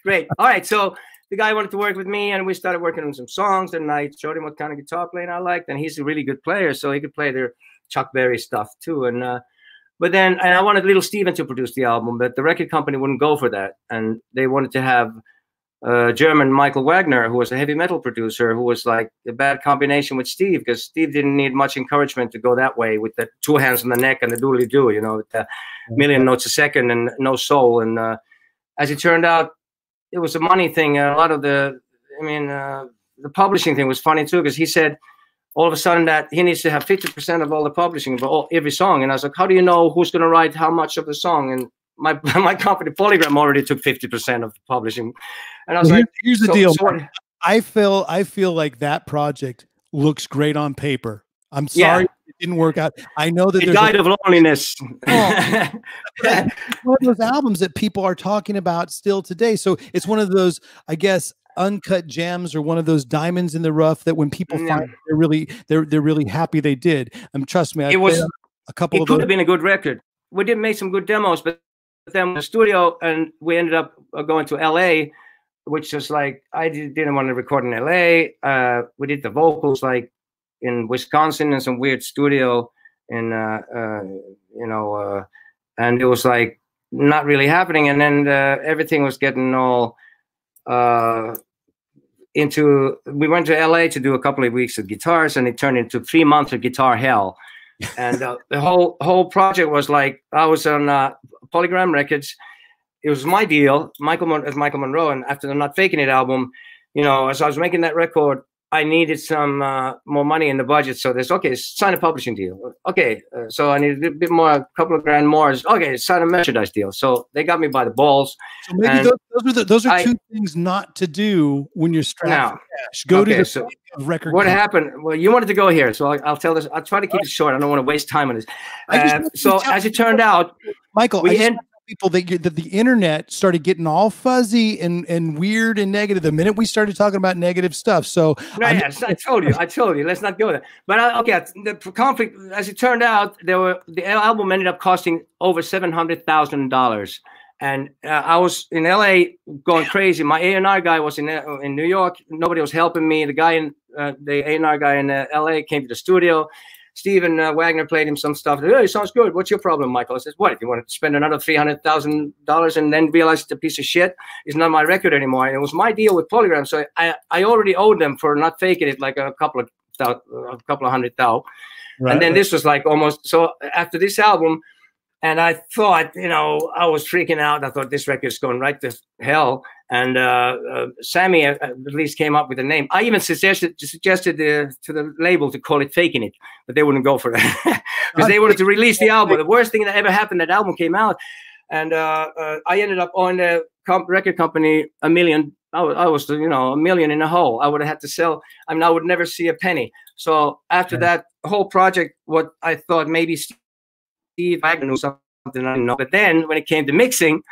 Speaker 3: Great. All right. So the guy wanted to work with me and we started working on some songs and I showed him what kind of guitar playing I liked and he's a really good player so he could play their Chuck Berry stuff too and uh, but then and I wanted Little Steven to produce the album but the record company wouldn't go for that and they wanted to have uh, German Michael Wagner who was a heavy metal producer who was like a bad combination with Steve because Steve didn't need much encouragement to go that way with the two hands on the neck and the doodly doo, you know with the million notes a second and no soul and uh, as it turned out it was a money thing. A lot of the, I mean, uh, the publishing thing was funny too because he said all of a sudden that he needs to have 50% of all the publishing of all, every song. And I was like, how do you know who's going to write how much of the song? And my [laughs] my company Polygram already took 50% of the publishing. And I was well, like,
Speaker 1: here's the so, deal. So I feel I feel like that project looks great on paper. I'm sorry yeah didn't work out. I know that
Speaker 3: he died a, of loneliness. Oh, [laughs]
Speaker 1: one of those albums that people are talking about still today. So it's one of those, I guess, uncut gems or one of those diamonds in the rough that when people yeah. find they're really they're they're really happy they did. Um, trust me,
Speaker 3: it was a couple. It could those. have been a good record. We did make some good demos, but then the studio and we ended up uh, going to L.A which was like I didn't want to record in LA. Uh, we did the vocals like in Wisconsin in some weird studio in uh, uh, you know, uh, and it was like not really happening. And then uh, everything was getting all uh, into. We went to LA to do a couple of weeks of guitars, and it turned into three months of guitar hell. [laughs] and uh, the whole whole project was like I was on uh, Polygram Records. It was my deal, Michael as Michael Monroe, and after the Not Faking It album, you know, as I was making that record, I needed some uh, more money in the budget. So there's okay, sign a publishing deal. Okay, uh, so I need a bit more, a couple of grand more. Okay, sign a merchandise deal. So they got me by the balls.
Speaker 1: So maybe those, those, are the, those are I, two things not to do when you're strapped now. Go okay, to the so record.
Speaker 3: What company. happened? Well, you wanted to go here, so I'll, I'll, tell this. I'll try to keep it short. I don't want to waste time on this. Uh, so as it turned out,
Speaker 1: Michael, we end, people that, that the internet started getting all fuzzy and, and weird and negative the minute we started talking about negative stuff. So
Speaker 3: no, yes, I told you, I told you, let's not go there. But uh, okay, the conflict, as it turned out, there were the album ended up costing over seven hundred thousand dollars. And uh, I was in LA going crazy. My A&R guy was in uh, in New York. Nobody was helping me. The guy in uh, the A&R guy in uh, LA came to the studio Steven uh, Wagner played him some stuff. Hey, sounds good. What's your problem, Michael? I says, what? If you want to spend another three hundred thousand dollars and then realize it's a piece of shit, it's not my record anymore. And it was my deal with Polygram, so I I already owed them for not faking it like a couple of a couple of hundred thousand. Right, and then this was like almost so after this album, and I thought, you know, I was freaking out. I thought this record's going right to hell. And uh, uh, Sami uh, at least came up with a name. I even suggested suggested the, to the label to call it "Faking It," but they wouldn't go for that because [laughs] they wanted to release the album. The worst thing that ever happened, that album came out, and uh, uh, I ended up on the comp- record company a million. I was, I was, you know, a million in a hole. I would have had to sell. I mean, I would never see a penny. So after yeah. that whole project, what I thought maybe Steve Wagner knew something I didn't know. But then when it came to mixing,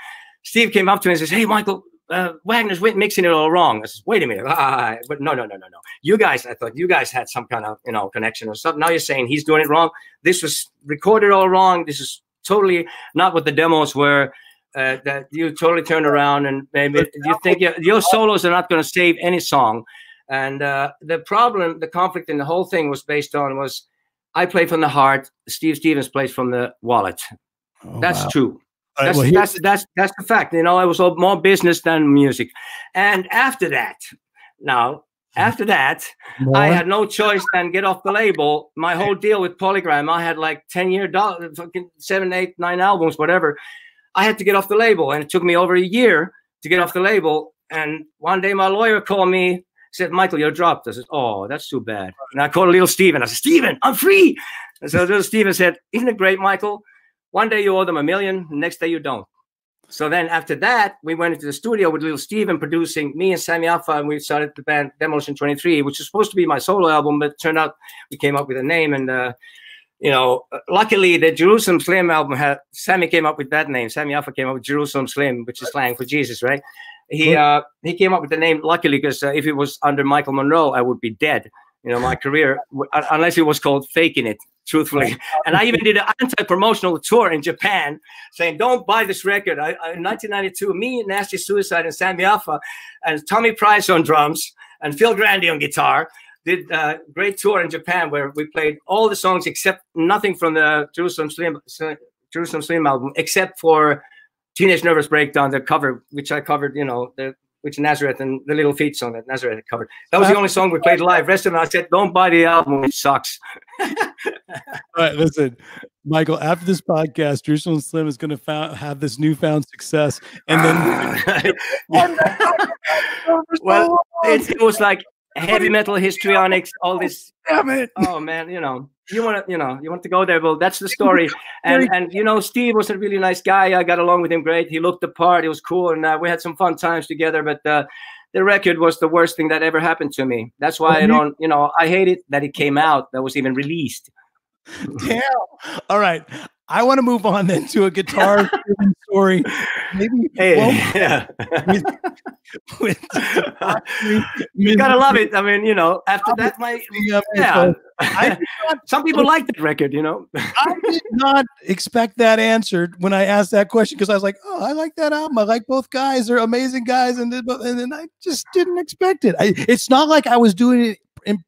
Speaker 3: Steve came up to me and says, "Hey, Michael." Uh, Wagner's mixing it all wrong. I says, wait a minute. Ah, but no, no, no, no, no. You guys, I thought you guys had some kind of, you know, connection or something. Now you're saying he's doing it wrong. This was recorded all wrong. This is totally not what the demos were. Uh, that you totally turned around and maybe you think your, your solos are not going to save any song. And uh, the problem, the conflict in the whole thing was based on was I play from the heart. Steve Stevens plays from the wallet. Oh, That's wow. true. Right, that's, well, that's, that's that's the fact. You know, it was all more business than music. And after that, now mm-hmm. after that, More? I had no choice than get off the label. My whole deal with Polygram, I had like 10 year, fucking seven, eight, nine albums, whatever. I had to get off the label. And it took me over a year to get off the label. And one day my lawyer called me, said, Michael, you're dropped. I said, Oh, that's too bad. And I called a little Steven. I said, Steven, I'm free. And so little Steven said, Isn't it great, Michael? One day you owe them a million, the next day you don't. So then after that, we went into the studio with Little Steven producing me and Sami Yaffa, and we started the band Demolition 23, which was supposed to be my solo album, but turned out we came up with a name. And, uh, you know, luckily the Jerusalem Slim album had, Sami came up with that name. Sami Yaffa came up with Jerusalem Slim, which is slang for Jesus, right? He, uh, he came up with the name, luckily, because uh, if it was under Michael Monroe, I would be dead you know, my career, unless it was called faking it, truthfully. And I even did an anti-promotional tour in Japan saying, don't buy this record. I, in 1992, me, and Nasty Suicide, and Sami Yaffa, and Tommy Price on drums, and Phil Grande on guitar, did a great tour in Japan where we played all the songs except nothing from the Jerusalem Slim, Jerusalem Slim album, except for Teenage Nervous Breakdown, the cover, which I covered, you know, the which Nazareth and the Little Feat song that Nazareth covered. That was the only song we played live. Rest of it, I said, don't buy the album. It sucks. [laughs]
Speaker 1: All right, listen, Michael. After this podcast, Jerusalem Slim is going to have this newfound success, and then. [laughs] [laughs]
Speaker 3: well, it, it was like heavy metal histrionics, all this.
Speaker 1: Damn it!
Speaker 3: Oh man, you know you want to you know you want to go there? Well that's the [laughs] story. And and you know steve was a really nice guy. I got along with him great. He looked the part. It was cool. And uh, we had some fun times together. But uh, the record was the worst thing that ever happened to me. That's why i don't you know i hate it that it came out that was even released [laughs]
Speaker 1: damn all right I want to move on then to a guitar [laughs] story. Maybe
Speaker 3: hey, [laughs] yeah. with, with, you gotta love it. I mean, you know, after that, my yeah. I, some people like that record, you know.
Speaker 1: I did not expect that answered when I asked that question because I was like, "Oh, I like that album. I like both guys. They're amazing guys," and then, and then I just didn't expect it. I, it's not like I was doing it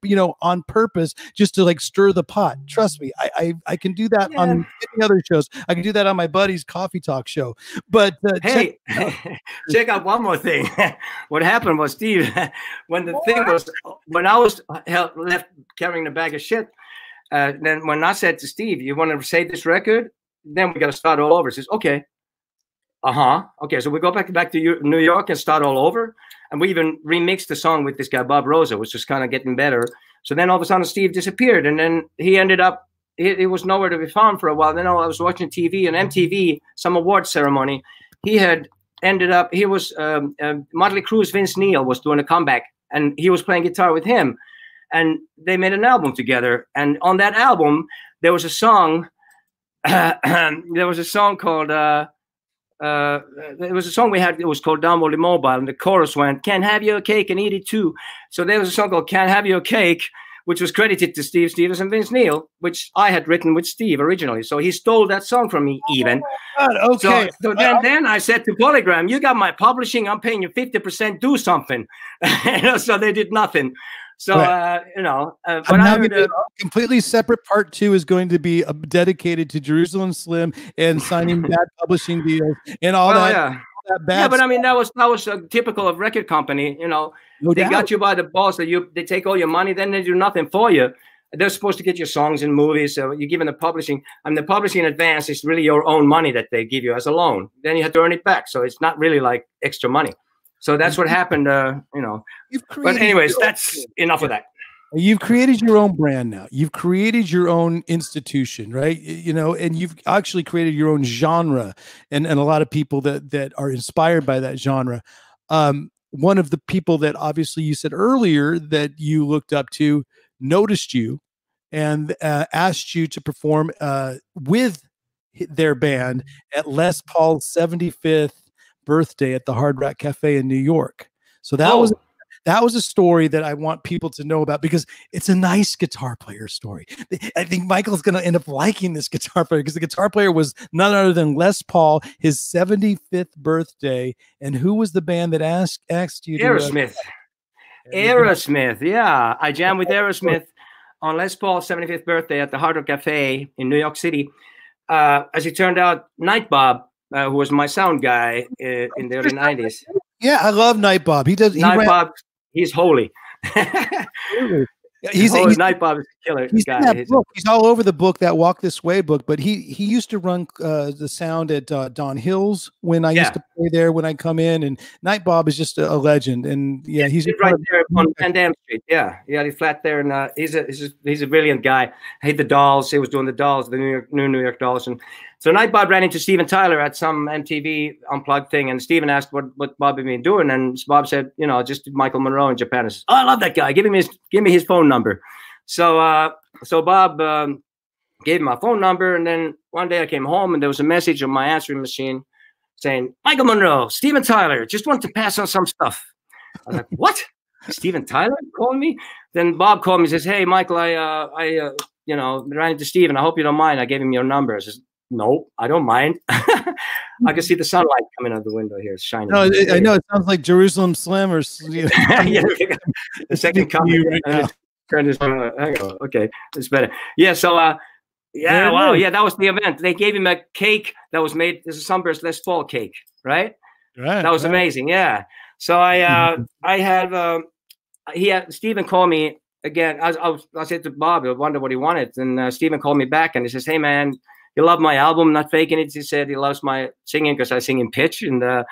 Speaker 1: you know, on purpose just to like stir the pot. Trust me, I I, I can do that yeah. on many other shows. I can do that on my buddy's coffee talk show. But
Speaker 3: uh, hey, check, [laughs] check out one more thing. [laughs] what happened was Steve, [laughs] when the what? thing was when I was left carrying the bag of shit. Uh, then when I said to Steve, "You want to save this record?" Then we got to start all over. He says, "Okay." Uh huh. Okay, so we go back back to New York and start all over and we even remixed the song with this guy Bob Rosa, which was just kind of getting better. So then all of a sudden Steve disappeared, and then he ended up. It was nowhere to be found for a while. Then I was watching TV, and MTV, some award ceremony. He had ended up. He was um, uh, Mötley Crüe's Vince Neil was doing a comeback, and he was playing guitar with him, and they made an album together. And on that album, there was a song. [clears throat] there was a song called. Uh, uh, there was a song we had. It was called "Down Mobile," and the chorus went, "Can't have your cake and eat it too." So there was a song called "Can't Have Your Cake," which was credited to Steve Stevens and Vince Neil, which I had written with Steve originally. So he stole that song from me, even.
Speaker 1: Oh okay.
Speaker 3: So, so then, then I said to Polygram, "You got my publishing. I'm paying you fifty percent. Do something." [laughs] so they did nothing. So right. uh, you know, uh, but I heard, uh,
Speaker 1: completely separate part two is going to be uh, dedicated to Jerusalem Slim and signing [laughs] bad publishing deals and all well, that.
Speaker 3: Yeah. yeah, but I mean that was that was uh, typical of record company. You know, no they doubt. got you by the balls. That you they take all your money, then they do nothing for you. They're supposed to get your songs and movies. So you're given the publishing. I mean, the publishing advance is really your own money that they give you as a loan. Then you have to earn it back. So it's not really like extra money. So that's what happened. Uh, you know. But anyways, that's enough of that.
Speaker 1: You've created your own brand now. You've created your own institution, right? You know, and you've actually created your own genre, and and a lot of people that that are inspired by that genre. Um, one of the people that obviously you said earlier that you looked up to noticed you and uh, asked you to perform uh, with their band at Les Paul's 75th birthday at the Hard Rock Cafe in New York. So that oh. was that was a story that I want people to know about because it's a nice guitar player story. I think Michael's going to end up liking this guitar player because the guitar player was none other than Les Paul, his 75th birthday. And who was the band that asked asked you?
Speaker 3: Aerosmith. To, uh, Aerosmith. Yeah, I jammed with [laughs] Aerosmith on Les Paul's 75th birthday at the Hard Rock Cafe in New York City. Uh, as it turned out, Nightbob uh, who was my sound guy [laughs] uh, in the early 90s.
Speaker 1: Yeah, I love Night Bob. He does. He
Speaker 3: Night ran- Bob, he's holy. [laughs] He's, oh, he's Night Bob is a killer.
Speaker 1: He's guy. in that book. He's all over the book, that Walk This Way book. But he he used to run uh, the sound at uh, Don Hills when I yeah. used to play there when I come in. And Night Bob is just a, a legend. And yeah, he's,
Speaker 3: he's right there on Van Dam Street. Yeah, yeah, he's flat there, and uh, he's a he's a, he's a brilliant guy. I hate the dolls. He was doing the dolls, the New York new New York dolls, and so Night Bob ran into Steven Tyler at some MTV unplugged thing, and Steven asked what what Bob had been doing, and Bob said, you know, just Michael Monroe in Japan. I said, oh, I love that guy. Give him his give me his phone number. So uh, so Bob um, gave him my phone number, and then one day I came home and there was a message on my answering machine saying, Michael Monroe, Steven Tyler, just want to pass on some stuff. I was like, what? Steven Tyler calling me? Then Bob called me and says, Hey, Michael, I, uh, I, uh, you know, ran into Steven. I hope you don't mind. I gave him your number. I says, no, I don't mind. [laughs] I can see the sunlight coming out the window here. It's shining.
Speaker 1: No, it, I know it sounds like Jerusalem Slim or you know. [laughs]
Speaker 3: yeah, the second coming. Right uh, this. Okay, it's better. Yeah. So, uh, yeah, wow, yeah, that was the event. They gave him a cake that was made. This is Sunburst Les Paul cake, right? Right. That was right. amazing. Yeah. So I, uh. [laughs] I had, uh, he had Steven call me again. I, I, was, I said to Bob, I wonder what he wanted, and uh, Steven called me back and he says, "Hey, man." He loved my album, not faking it. He said he loves my singing because I sing in pitch. And uh,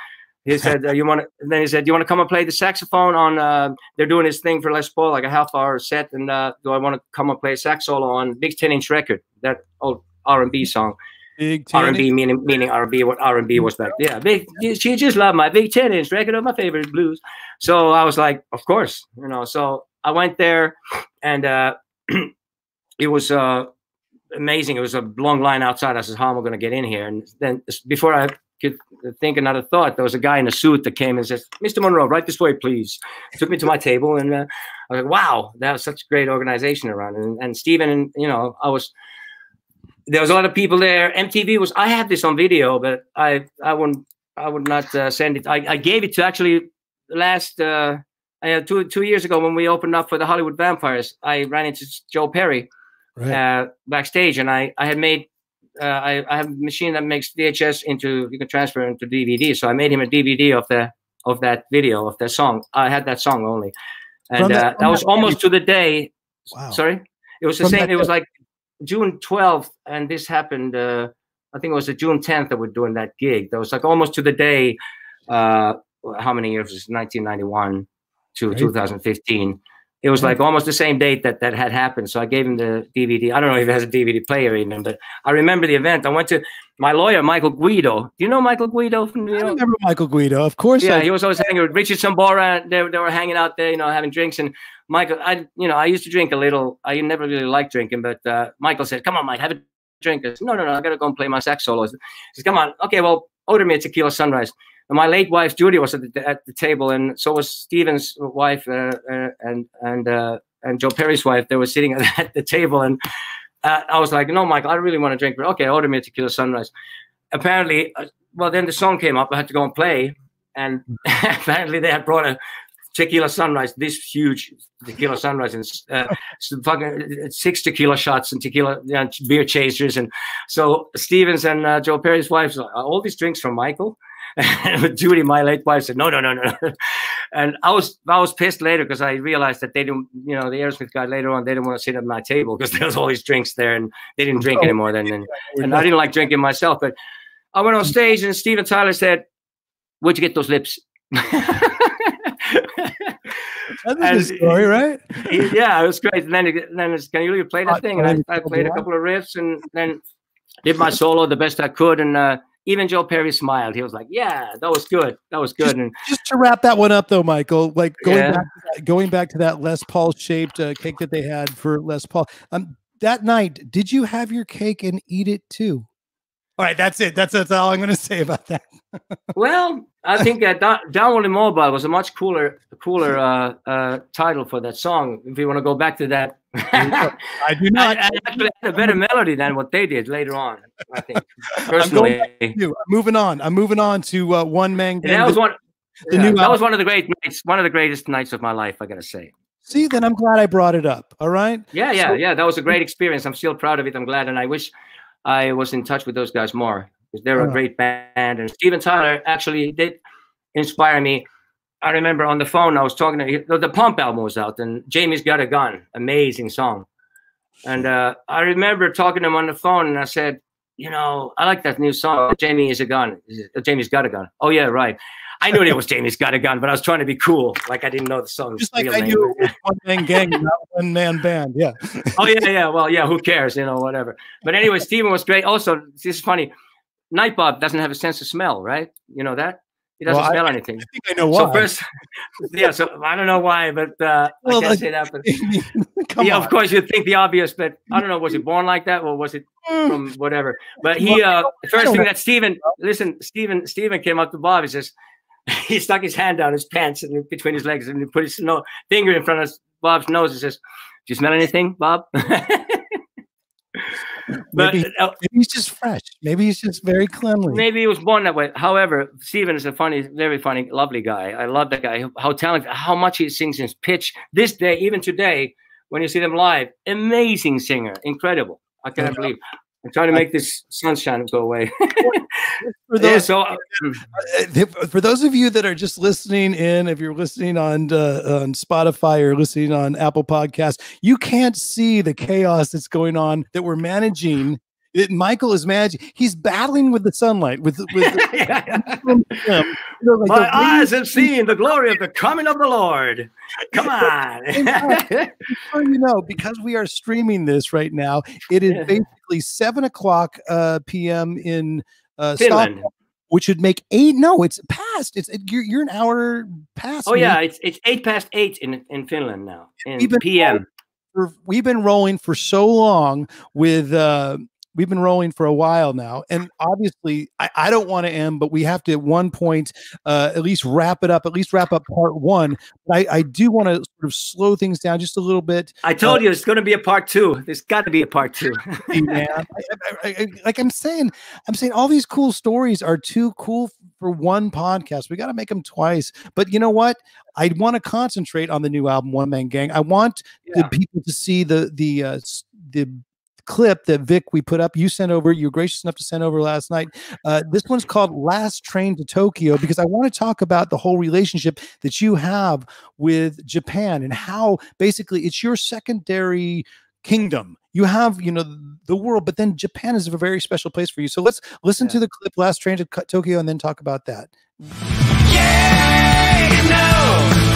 Speaker 3: he [laughs] said, uh, "You want to?" Then he said, Do "You want to come and play the saxophone on?" Uh, they're doing this thing for Les Paul, like a half hour set. And uh, do I want to come and play a sax solo on Big Ten Inch Record, that old R and B song? Big R and B meaning meaning R and B. What R and B was back? Yeah, big. She just loved my Big Ten Inch record of my favorite blues. So I was like, of course, you know. So I went there, and uh, [clears throat] it was uh, amazing. It was a long line outside. I said, "How am I going to get in here?" And then before I could think another thought, there was a guy in a suit that came and says, "Mr. Monroe, right this way, please." Took me to my table, and uh, I was like, "Wow, that was such great organization around." And, and Steven, you know, I was there was a lot of people there. MTV was. I had this on video, but I I wouldn't I would not uh, send it. I, I gave it to actually last. Uh, two two years ago when we opened up for the Hollywood Vampires, I ran into Joe Perry, right. uh, backstage, and I I had made uh, I I have a machine that makes VHS into you can transfer into DVD. So I made him a DVD of the of that video of that song. I had that song only, and that, uh, that was almost to the day. Wow. Sorry, it was the From same. It was like June twelfth, and this happened. Uh, I think it was the June tenth that we're doing that gig. That was like almost to the day. Uh, how many years? was 1991 to 2015 it was like almost the same date that that had happened. So I gave him the DVD. I don't know if it has a DVD player even, but I remember the event. I went to my lawyer, Michael Guido. Do you know Michael Guido from New York?
Speaker 1: I remember Michael Guido, of course.
Speaker 3: Yeah, I... he was always hanging with Richard Sambora. They, they were hanging out there, you know, having drinks. And Michael, I, you know, I used to drink a little. I never really liked drinking, but uh, Michael said, "Come on, Mike, have a drink." I said, "No, no, no, I got to go and play my sax solos." He says, "Come on, okay, well, order me a tequila sunrise." And my late wife Judy was at the, at the table, and so was Steven's wife, uh, uh, and and uh, and Joe Perry's wife, they were sitting [laughs] at the table, and uh, I was like, "No, Michael, I really want to drink." But okay, order me a tequila sunrise. Apparently, uh, well, then the song came up. I had to go and play, and [laughs] apparently they had brought a tequila sunrise, this huge tequila sunrise, and uh, fucking six tequila shots and tequila you know, beer chasers, and so Stevens and uh, Joe Perry's wife, all these drinks from Michael. And [laughs] Judy, my late wife, said, "No, no, no, no." and I was I was pissed later because I realized that they didn't, you know, the Aerosmith guy later on they didn't want to sit at my table because [laughs] there was all these drinks there and they didn't drink oh, anymore then. And, and I didn't like drinking myself. But I went on stage and Steven Tyler said, "Where'd you get those lips?" [laughs]
Speaker 1: That's a story, right?
Speaker 3: Yeah, it was great. And then, then can you play that thing? And I, I played a couple of riffs and then did my solo the best I could. And uh, even Joe Perry smiled. He was like, "Yeah, that was good. That was good."
Speaker 1: Just,
Speaker 3: and
Speaker 1: just to wrap that one up, though, Michael, like going yeah. back, to that, going back to that Les Paul shaped uh, cake that they had for Les Paul. Um, that night, did you have your cake and eat it too? All right, that's it. That's that's all I'm going [laughs] to say about that.
Speaker 3: well, I think that uh, Downward Mobile was a much cooler, cooler uh, uh, title for that song. If you want to go back to that,
Speaker 1: I do not. I,
Speaker 3: actually had a better melody than what they did later on. I think [laughs] personally.
Speaker 1: I'm, I'm moving on. I'm moving on to uh, one man.
Speaker 3: That was one. The yeah, new that album. was one of the great nights. One of the greatest nights of my life. I gotta say.
Speaker 1: See, then I'm glad I brought it up. All right.
Speaker 3: Yeah, yeah, so, yeah. That was a great experience. I'm still proud of it. I'm glad, and I wish I was in touch with those guys more because they're a great band. And Steven Tyler actually did inspire me I remember on the phone I was talking to the, the Pump album was out, and Jamie's Got a Gun, amazing song. And uh, I remember talking to him on the phone, and I said, you know, I like that new song. Jamie is a gun. Jamie's got a gun. Oh yeah, right. I knew it was Jamie's got a gun, but I was trying to be cool. Like I didn't know the song.
Speaker 1: Just like I name. knew one man gang, not one man band. Yeah. [laughs]
Speaker 3: oh yeah, yeah. Well, yeah. Who cares? You know, whatever. But anyway, Steven was great. Also, this is funny. Nightbot doesn't have a sense of smell, right? You know that. He doesn't well, smell
Speaker 1: I,
Speaker 3: anything.
Speaker 1: I think I know why. So first, [laughs]
Speaker 3: yeah. So I don't know why, but uh, well, I can't like, say that. But yeah, on. of course, you'd think the obvious, but I don't know. Was he born like that, or was it hmm. from whatever? But he, uh, first thing that Steven, listen, Steven, Steven came up to Bob. He says [laughs] he stuck his hand down his pants and between his legs, and he put his no, finger in front of Bob's nose. and says, "Do you smell anything, Bob?" [laughs]
Speaker 1: but maybe, uh, maybe, he's just fresh. Maybe he's just very cleanly.
Speaker 3: Maybe he was born that way. However, Steven is a funny, very funny, lovely guy. I love that guy. How talented, how much he sings his pitch. This day, even today, when you see them live, amazing singer, incredible. I cannot yeah. believe. I'm trying to make this sunshine go away. [laughs]
Speaker 1: for those, yeah, so, uh, uh, for those of you that are just listening in, if you're listening on uh, on Spotify or listening on Apple Podcasts, you can't see the chaos that's going on that we're managing it, Michael is magic. He's battling with the sunlight. With, with [laughs]
Speaker 3: you know, like my eyes have seen the glory of the coming of the Lord. Come [laughs] on. [laughs]
Speaker 1: you know, because we are streaming this right now, it is basically seven o'clock uh, p.m. in uh, Finland. Stockholm which would make eight. No, it's past. It's you're, you're an hour past.
Speaker 3: Oh yeah, it's it's eight past eight in in Finland now in PM.
Speaker 1: we've been rolling for so long with uh, we've been rolling for a while now and obviously i, I don't want to end but we have to at one point uh, at least wrap it up at least wrap up part one but i, I do want to sort of slow things down just a little bit
Speaker 3: i told uh, you it's going to be a part two there's got to be a part two
Speaker 1: man [laughs] I, I, like i'm saying i'm saying all these cool stories are too cool for one podcast we got to make them twice but you know what I want to concentrate on the new album, One Man Gang. I want yeah. the people to see the the uh, the clip that Vic we put up. You sent over. You're gracious enough to send over last night. Uh, this one's called "Last Train to Tokyo" because I want to talk about the whole relationship that you have with Japan and how basically it's your secondary kingdom. You have, you know, the world, but then Japan is a very special place for you. So let's listen yeah. to the clip "Last Train to Tokyo" and then talk about that. Yeah, you know,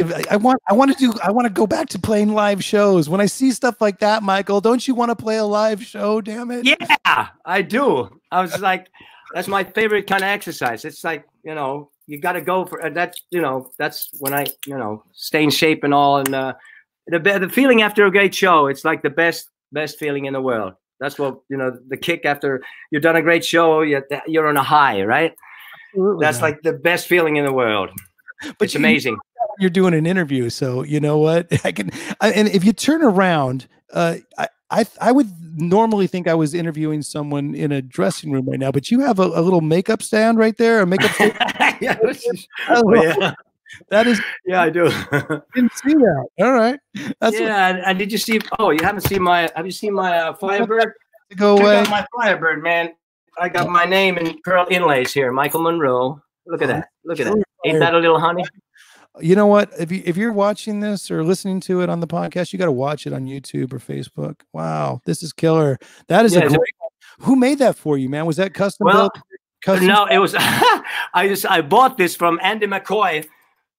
Speaker 1: I want I want to do I want to go back to playing live shows. When I see stuff like that, Michael, don't you want to play a live show? Damn it!
Speaker 3: Yeah, I do. I was like, that's my favorite kind of exercise. It's like you know, you got to go for that. You know, that's when I you know stay in shape and all. And uh, the the feeling after a great show, it's like the best best feeling in the world. That's what you know. The kick after you've done a great show, you're, you're on a high, right? Absolutely. That's like the best feeling in the world. But it's you, amazing
Speaker 1: you're doing an interview, so you know what [laughs] I can. I, and if you turn around, uh, I, I I would normally think I was interviewing someone in a dressing room right now, but you have a, a little makeup stand right there, a makeup. [laughs] yeah, [laughs]
Speaker 3: oh, yeah.
Speaker 1: That is,
Speaker 3: yeah, I do.
Speaker 1: didn't see that. All right.
Speaker 3: That's yeah, what, and did you see? Oh, you haven't seen my? Have you seen my uh, Firebird?
Speaker 1: To go Check away.
Speaker 3: my Firebird, man. I got my name in pearl inlays here, Michael Monroe. Look at that. Look at that. Ain't that a little honey?
Speaker 1: You know what? If you if you're watching this or listening to it on the podcast, you got to watch it on YouTube or Facebook. Wow, this is killer. That is yeah, a great. Who made that for you, man? Was that custom well, built?
Speaker 3: Custom no, it was. [laughs] I just I bought this from Andy McCoy,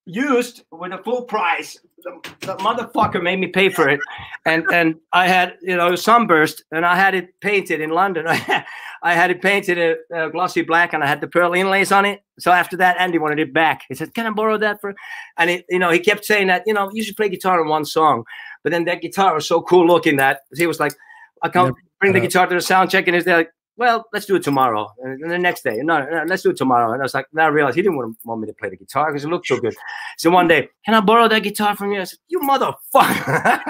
Speaker 3: used with a full price. The, the, motherfucker made me pay for it, and and I had you know sunburst, and I had it painted in London. I [laughs] had it painted a, a, glossy black, and I had the pearl inlays on it. So after that, Andy wanted it back. He said, "Can I borrow that for?" And it, you know, he kept saying that you know you should play guitar in one song, but then that guitar was so cool looking that he was like, "I can't bring the uh-huh. guitar to the sound check," and he's like, well, let's do it tomorrow. And the next day, no, no, let's do it tomorrow. And I was like, then I realized he didn't want, want me to play the guitar because it looked so good. So one day, can I borrow that guitar from you? I said, you motherfucker.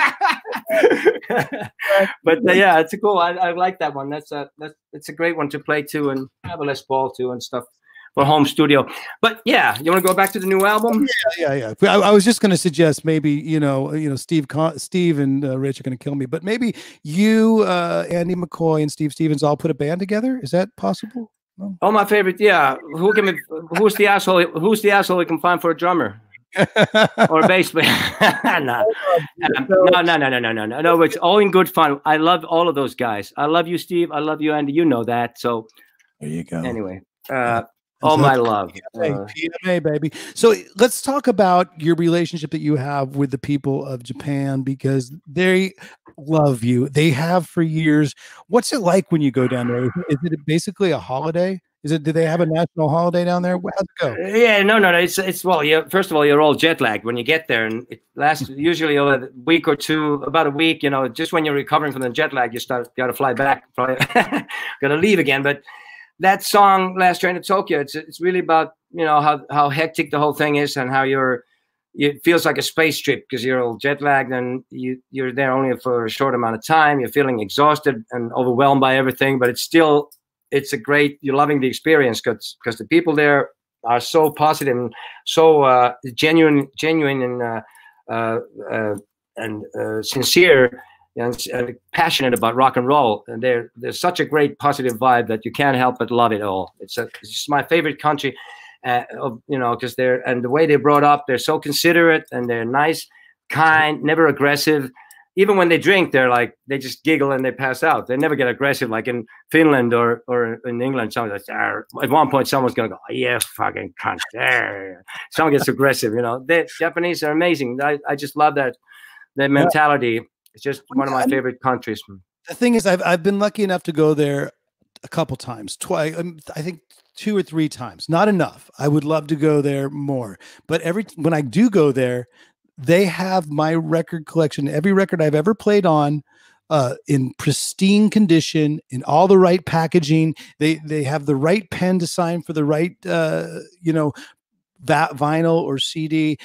Speaker 3: [laughs] but uh, yeah, it's a cool. I, I like that one. That's a that's it's a great one to play too, and have a Les Paul too and stuff. Or home studio. But yeah, you want to go back to the new album?
Speaker 1: Yeah, yeah, yeah. I, I was just going to suggest maybe you know, you know, Steve, Steve and uh, Rich are going to kill me, but maybe you, uh, Andy McCoy, and Steve Stevens all put a band together. Is that possible?
Speaker 3: No? Oh, my favorite. Yeah, who can? Who's the asshole? Who's the asshole we can find for a drummer? [laughs] or a bass player? [laughs] no. Um, no, no, no, no, no, no, no, no. It's all in good fun. I love all of those guys. I love you, Steve. I love you, Andy. You know that. So
Speaker 1: there you go.
Speaker 3: Anyway, uh, all my love.
Speaker 1: PMA, uh, PMA, baby. So let's talk about your relationship that you have with the people of Japan because they love you. They have for years. What's it like when you go down there? Is it basically a holiday? Is it? Do they have a national holiday down there? How's it go?
Speaker 3: Uh, yeah, no, no, no. It's it's well, you first of all, you're all jet lagged when you get there, and it lasts [laughs] usually a week or two, about a week. You know, just when you're recovering from the jet lag, you start got to fly back, fly, got to leave again. But that song, "Last Train to Tokyo," it's it's really about you know how how hectic the whole thing is and how you're. It feels like a space trip because you're all jet lagged and you you're there only for a short amount of time. You're feeling exhausted and overwhelmed by everything, but it's still it's a great you're loving the experience because because the people there are so positive and so uh, genuine genuine and uh, uh, uh and uh, sincere and, and, passionate about rock and roll and they're there's such a great positive vibe that you can't help but love it all it's, a, it's just my favorite country uh, of, you know because they're and the way they brought up they're so considerate and they're nice kind never aggressive even when they drink, they're like they just giggle and they pass out. They never get aggressive like in Finland or or in England. Someone's like, at one point, someone's gonna go, oh, "Yeah, fucking cunt." There, someone gets aggressive. You know, the Japanese are amazing. I, I just love that that mentality. It's just one of my favorite countries.
Speaker 1: The thing is, I've I've been lucky enough to go there a couple times. Twice, um, I think two or three times. Not enough. I would love to go there more. But every when I do go there, they have my record collection, every record I've ever played on, uh, in pristine condition, in all the right packaging. They they have the right pen to sign for the right, uh, you know, that vinyl or CD.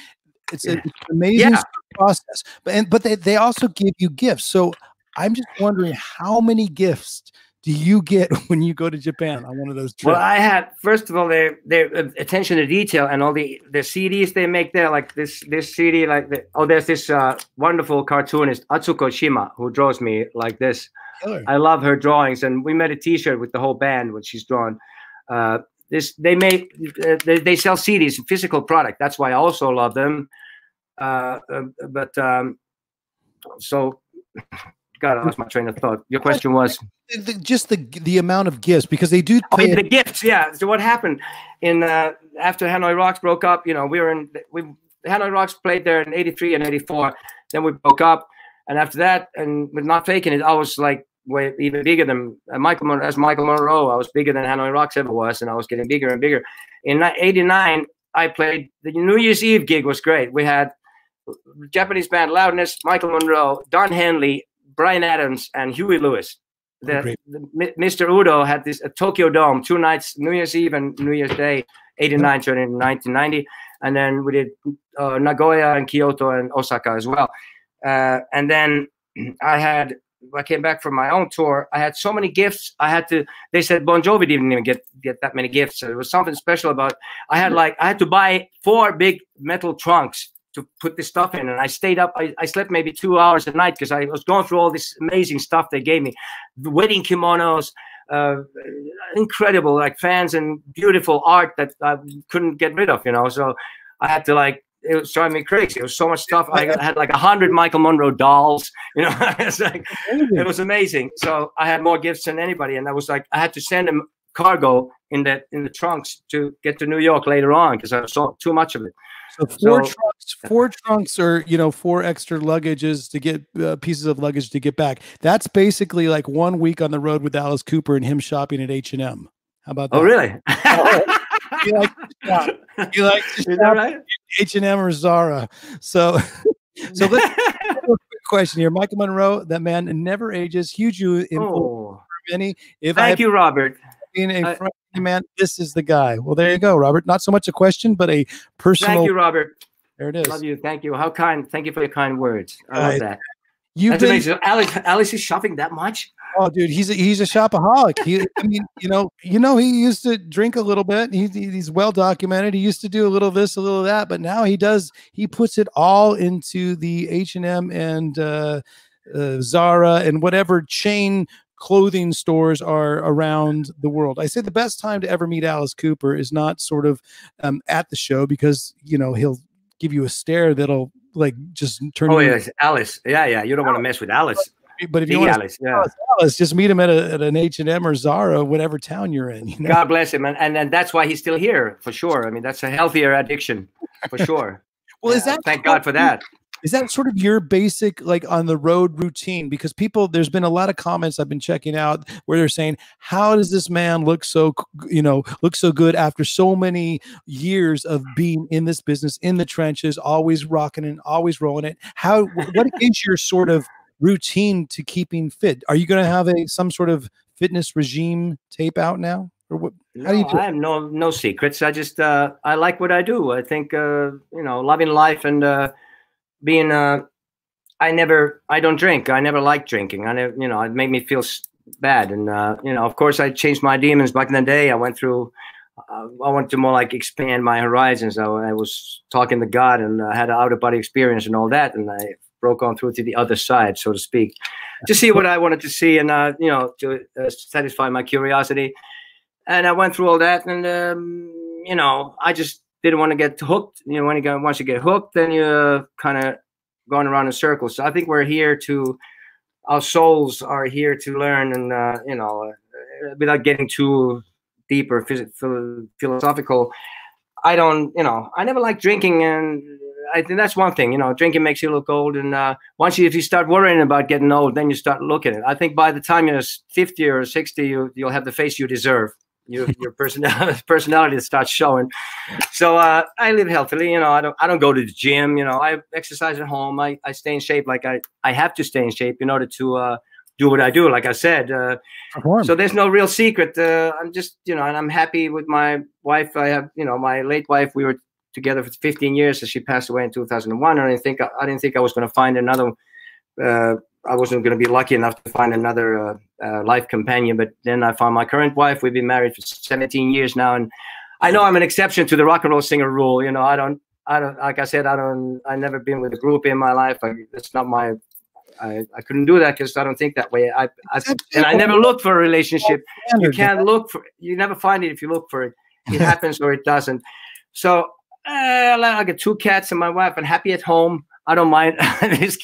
Speaker 1: It's, an amazing yeah. Process, but and, but they they also give you gifts. So I'm just wondering how many gifts do you get [laughs] when you go to Japan on one of those trips?
Speaker 3: Well, I had first of all their their uh, attention to detail and all the the CDs they make there, like this this CD, like the, oh, there's this uh, wonderful cartoonist Atsuko Shima who draws me like this. Killer. I love her drawings, and we made a T-shirt with the whole band when she's drawn. Uh, this they make uh, they, they sell CDs, physical product. That's why I also love them. Uh, uh but um, so [sighs] God, I lost my train of thought. Your question was
Speaker 1: just the the amount of gifts because they do
Speaker 3: pay oh, the gifts. Yeah. So what happened in uh, after Hanoi Rocks broke up? You know, we were in we Hanoi Rocks played there in '83 and '84. Then we broke up, and after that, and with not faking it, I was like way even bigger than uh, Michael Mon- as Michael Monroe. I was bigger than Hanoi Rocks ever was, and I was getting bigger and bigger. In '89, I played the New Year's Eve gig was great. We had Japanese band Loudness, Michael Monroe, Don Henley, Bryan Adams and Huey Lewis. The, the, Mr. Udo had this Tokyo Dome two nights, New Year's Eve and New Year's Day, 89 turning 1990. And then we did uh, Nagoya and Kyoto and Osaka as well. Uh, and then [clears throat] I had, I came back from my own tour. I had so many gifts. I had to, they said Bon Jovi didn't even get, get that many gifts. So there was something special about, I had like, I had to buy four big metal trunks to put this stuff in. And I stayed up. I, I slept maybe two hours a night because I was going through all this amazing stuff they gave me, the wedding kimonos, uh, incredible like fans and beautiful art that I couldn't get rid of. You know, so I had to like. It was driving me crazy. It was so much stuff. I had like a hundred Michael Monroe dolls. You know, [laughs] it's like it was amazing. So I had more gifts than anybody, and I was like, I had to send them cargo in the in the trunks to get to New York later on because I saw too much of it.
Speaker 1: So four so, trunks, four trunks, or you know, four extra luggages to get uh, pieces of luggage to get back. That's basically like one week on the road with Alice Cooper and him shopping at H and M. How about
Speaker 3: oh, that? Oh, really?
Speaker 1: you like. You like right? H and M or Zara. So, so let's [laughs] question here. Michael Monroe, that man never ages. Huge influence oh. many.
Speaker 3: If Thank I, you, Robert.
Speaker 1: Being a uh, man, this is the guy. Well, there you go, Robert. Not so much a question, but a personal.
Speaker 3: Thank you, Robert.
Speaker 1: There it is.
Speaker 3: Love you. Thank you. How kind. Thank you for your kind words. I love that.
Speaker 1: You've
Speaker 3: That's been, amazing. Alice, Alice is shopping that much.
Speaker 1: Oh, dude, he's a, he's a shopaholic. He, I mean, you know, you know, he used to drink a little bit. He, he's well documented. He used to do a little this, a little that, but now he does. He puts it all into the H and M and uh, uh, Zara and whatever chain clothing stores are around the world. I say the best time to ever meet Alice Cooper is not sort of um, at the show because you know he'll give you a stare that'll like just turn.
Speaker 3: Oh yes, Alice. Yeah, yeah. You don't want to mess with Alice.
Speaker 1: But if you want Alice, yeah. Alice, just meet him at, a, at an H and M or Zara, whatever town you're in. You know?
Speaker 3: God bless him, and, and and that's why he's still here for sure. I mean, that's a healthier addiction for sure. [laughs]
Speaker 1: well, is that
Speaker 3: thank God for that?
Speaker 1: Is that sort of your basic like on the road routine because people there's been a lot of comments i've been checking out where they're saying how does this man look so you know look so good after so many years of being in this business in the trenches always rocking and always rolling it how what [laughs] is your sort of routine to keeping fit are you going to have a some sort of fitness regime tape out now or what
Speaker 3: how do you do I have no no secrets. I just uh, I like what I do. I think uh, you know loving life and uh, being uh I never I don't drink. I never liked drinking. I never you know it made me feel bad and uh you know of course I changed my demons back in the day. I went through uh, I wanted to more like expand my horizons. I, I was talking to God and I had an out of body experience and all that, and I broke on through to the other side, so to speak, to see what I wanted to see and uh, you know to uh, satisfy my curiosity. And I went through all that, and um, you know I just didn't want to get hooked. You know, when you get once you get hooked, then you're kind of going around in circles. So I think we're here to, our souls are here to learn, and uh, you know, uh, without getting too deep or phys- philosophical. I don't, you know, I never like drinking, and I think that's one thing. You know, drinking makes you look old, and uh, once you, if you start worrying about getting old, then you start looking it. I think by the time you're 50 or 60, you, you'll have the face you deserve your your personality [laughs] personality starts showing. So uh, I live healthily. You know, I don't I don't go to the gym. You know, I exercise at home. I, I stay in shape. Like I I have to stay in shape in order to uh, do what I do. Like I said, uh, so there's no real secret. Uh, I'm just you know, and I'm happy with my wife. I have you know my late wife. We were together for 15 years, so she passed away in 2001. And I didn't think I didn't think I was going to find another uh, I wasn't going to be lucky enough to find another uh, uh, life companion. But then I found my current wife. We've been married for 17 years now, and I know I'm an exception to the rock and roll singer rule. You know, I don't, I don't, like I said, I don't, I never been with a group in my life. I, it's not my, I, I couldn't do that because I don't think that way. I, I and I never look for a relationship. You can't look for, you never find it if you look for it. It [laughs] happens or it doesn't. So uh, I got two cats and my wife. I'm happy at home. I don't mind. [laughs] this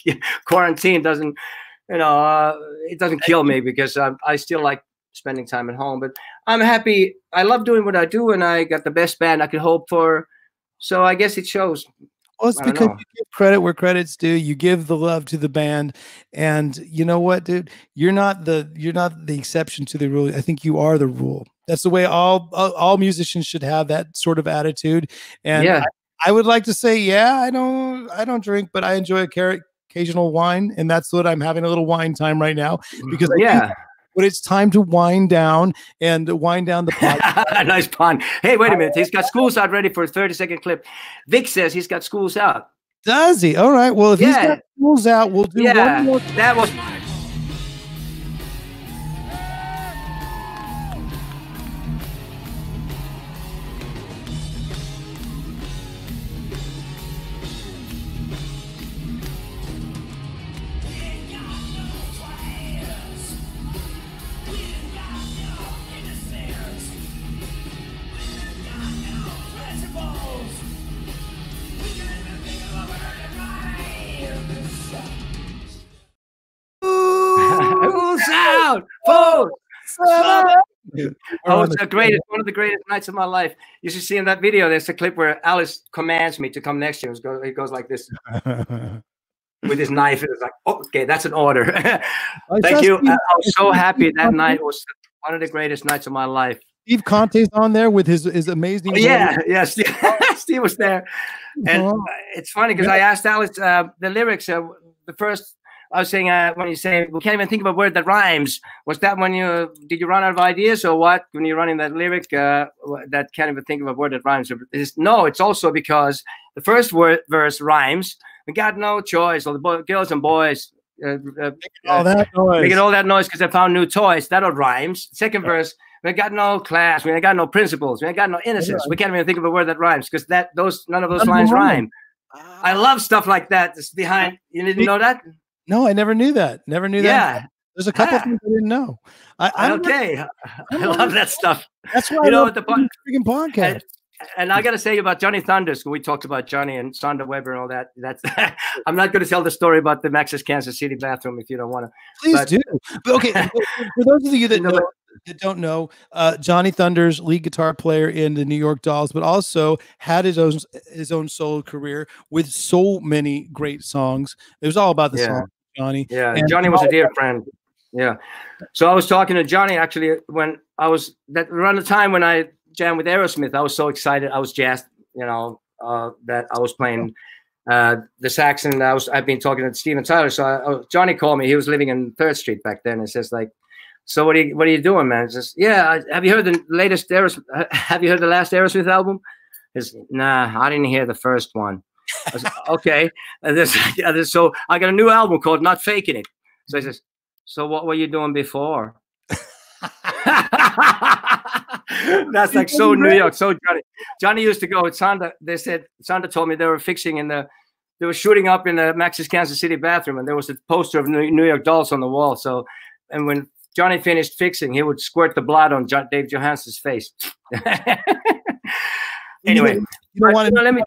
Speaker 3: quarantine doesn't, you know, uh, it doesn't kill me because I, I still like spending time at home. But I'm happy. I love doing what I do, and I got the best band I could hope for. So I guess it shows.
Speaker 1: Well, it's because you give credit where credit's due. You give the love to the band, and you know what, dude? You're not the you're not the exception to the rule. I think you are the rule. That's the way all all, all musicians should have that sort of attitude. And yeah. I would like to say, yeah, I don't, I don't drink, but I enjoy a occasional wine, and that's what I'm having a little wine time right now mm, because
Speaker 3: yeah.
Speaker 1: But it's time to wind down and wind down the
Speaker 3: podcast. [laughs] nice pun. Hey, wait a minute. He's got [laughs] schools out ready for a 30 second clip. Vic says he's got schools out.
Speaker 1: Does he? All right. Well, if yeah. he's got schools out, we'll do
Speaker 3: yeah,
Speaker 1: one more.
Speaker 3: That was Oh, it's the greatest, one of the greatest nights of my life. You should see in that video, there's a clip where Alice commands me to come next him. He goes like this [laughs] with his knife. It's like, oh, okay, that's an order. [laughs] Thank you. I was so happy that night. It was one of the greatest nights of my life.
Speaker 1: Steve Conte's on there with his, his amazing.
Speaker 3: Yeah, yeah. [laughs] Steve, Steve was there. And uh-huh. it's funny because I asked Alice uh, the lyrics. Uh, the first I was saying uh, when you say we can't even think of a word that rhymes. Was that when you did you run out of ideas or what? When you're running that lyric uh, that can't even think of a word that rhymes. It's, no, it's also because the first word verse rhymes. We got no choice. All the boy, girls and boys, Uh, uh,
Speaker 1: all that noise.
Speaker 3: Making all that noise because I found new toys. That all rhymes. Second verse, we got no class. We ain't got no principles. We ain't got no innocence. We can't even think of a word that rhymes because that those none of those
Speaker 1: None
Speaker 3: lines
Speaker 1: rhyme.
Speaker 3: rhyme. I love stuff like that. It's behind. You didn't know that?
Speaker 1: No, I never knew that. Never knew that.
Speaker 3: Yeah.
Speaker 1: There's a couple
Speaker 3: Ah.
Speaker 1: things I didn't know. I, I'm
Speaker 3: Okay. [laughs] I love that stuff.
Speaker 1: That's why
Speaker 3: You
Speaker 1: I
Speaker 3: know the po-
Speaker 1: freaking podcast.
Speaker 3: And, I got to say about Johnny Thunders, we talked about Johnny and Sonda Weber and all that. That's [laughs] I'm not going to tell the story about the Max's Kansas City bathroom if you don't want to.
Speaker 1: Please
Speaker 3: but-
Speaker 1: do. But okay, [laughs] for those of you that
Speaker 3: No,
Speaker 1: know, that don't know, uh, Johnny Thunders, lead guitar player in the New York Dolls, but also had his own his own solo career with so many great songs. It was all about the
Speaker 3: Yeah.
Speaker 1: song, Johnny.
Speaker 3: Yeah,
Speaker 1: And
Speaker 3: Johnny was a dear friend. Yeah. So I was talking to Johnny actually when I was that around the time when I jammed with Aerosmith. I was so excited. I was jazzed, you know, uh, that I was playing uh, the sax and I was I've been talking to Steven Tyler. So I, oh, Johnny called me. He was living in Third Street back then. And says like, "So what are you what are you doing, man?" He says, "Yeah, I- have you heard the latest Aerosmith? [laughs] Have you heard the last Aerosmith album?" He says, "Nah, I didn't hear the first one." I said, [laughs] okay. And this, [laughs] and this- so I got a new album called Not Faking It. So he says, So what were you doing before? [laughs] That's like so New York, so Johnny. Johnny used to go with Sanda. They said Sanda told me they were fixing in the they were shooting up in the Max's Kansas City bathroom, and there was a poster of New New York Dolls on the wall. So, and when Johnny finished fixing, he would squirt the blood on John, Dave Johansen's face. [laughs] anyway,
Speaker 1: you don't want to
Speaker 3: let me.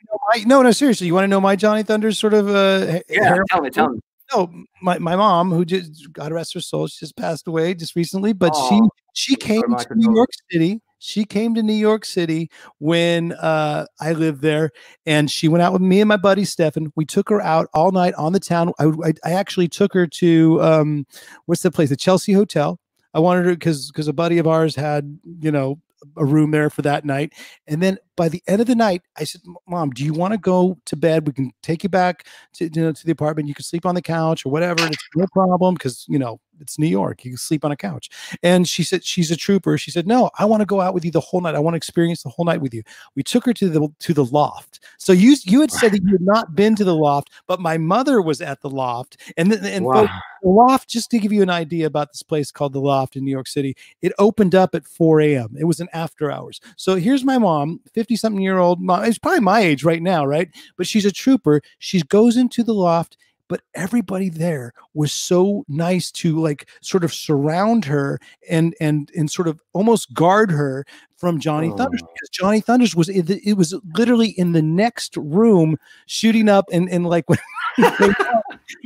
Speaker 1: no, no, seriously, you want to know my Johnny Thunders sort of uh,
Speaker 3: Yeah, tell me, tell me.
Speaker 1: No, my, my mom, who just God rest her soul, she just passed away just recently, but she
Speaker 3: Oh,
Speaker 1: she came to New York City. She came to New York City when uh, I lived there, and she went out with me and my buddy Stefan. We took her out all night on the town. I, I, I actually took her to um, what's the place? The Chelsea Hotel. I wanted her because because a buddy of ours had you know a room there for that night. And then by the end of the night, I said, "Mom, do you want to go to bed? We can take you back to you know to the apartment. You can sleep on the couch or whatever. It's no problem because you know it's New York. You can sleep on a couch." And she said, "She's a trooper." She said, "No, I want to go out with you the whole night. I want to experience the whole night with you." We took her to the to the loft. So you you had said that you had not been to the loft, but my mother was at the loft, and and
Speaker 3: Wow.
Speaker 1: the loft. Just to give you an idea about this place called the Loft in New York City, it opened up at 4 a.m. It was an after hours. So here's my mom, 50 something year old mom. It's probably my age right now, right? But she's a trooper. She goes into the loft, but everybody there was so nice to like sort of surround her and and and sort of almost guard her from Johnny Thunders
Speaker 3: Oh.
Speaker 1: because Johnny Thunders was the, it was literally in the next room shooting up and and like [laughs] when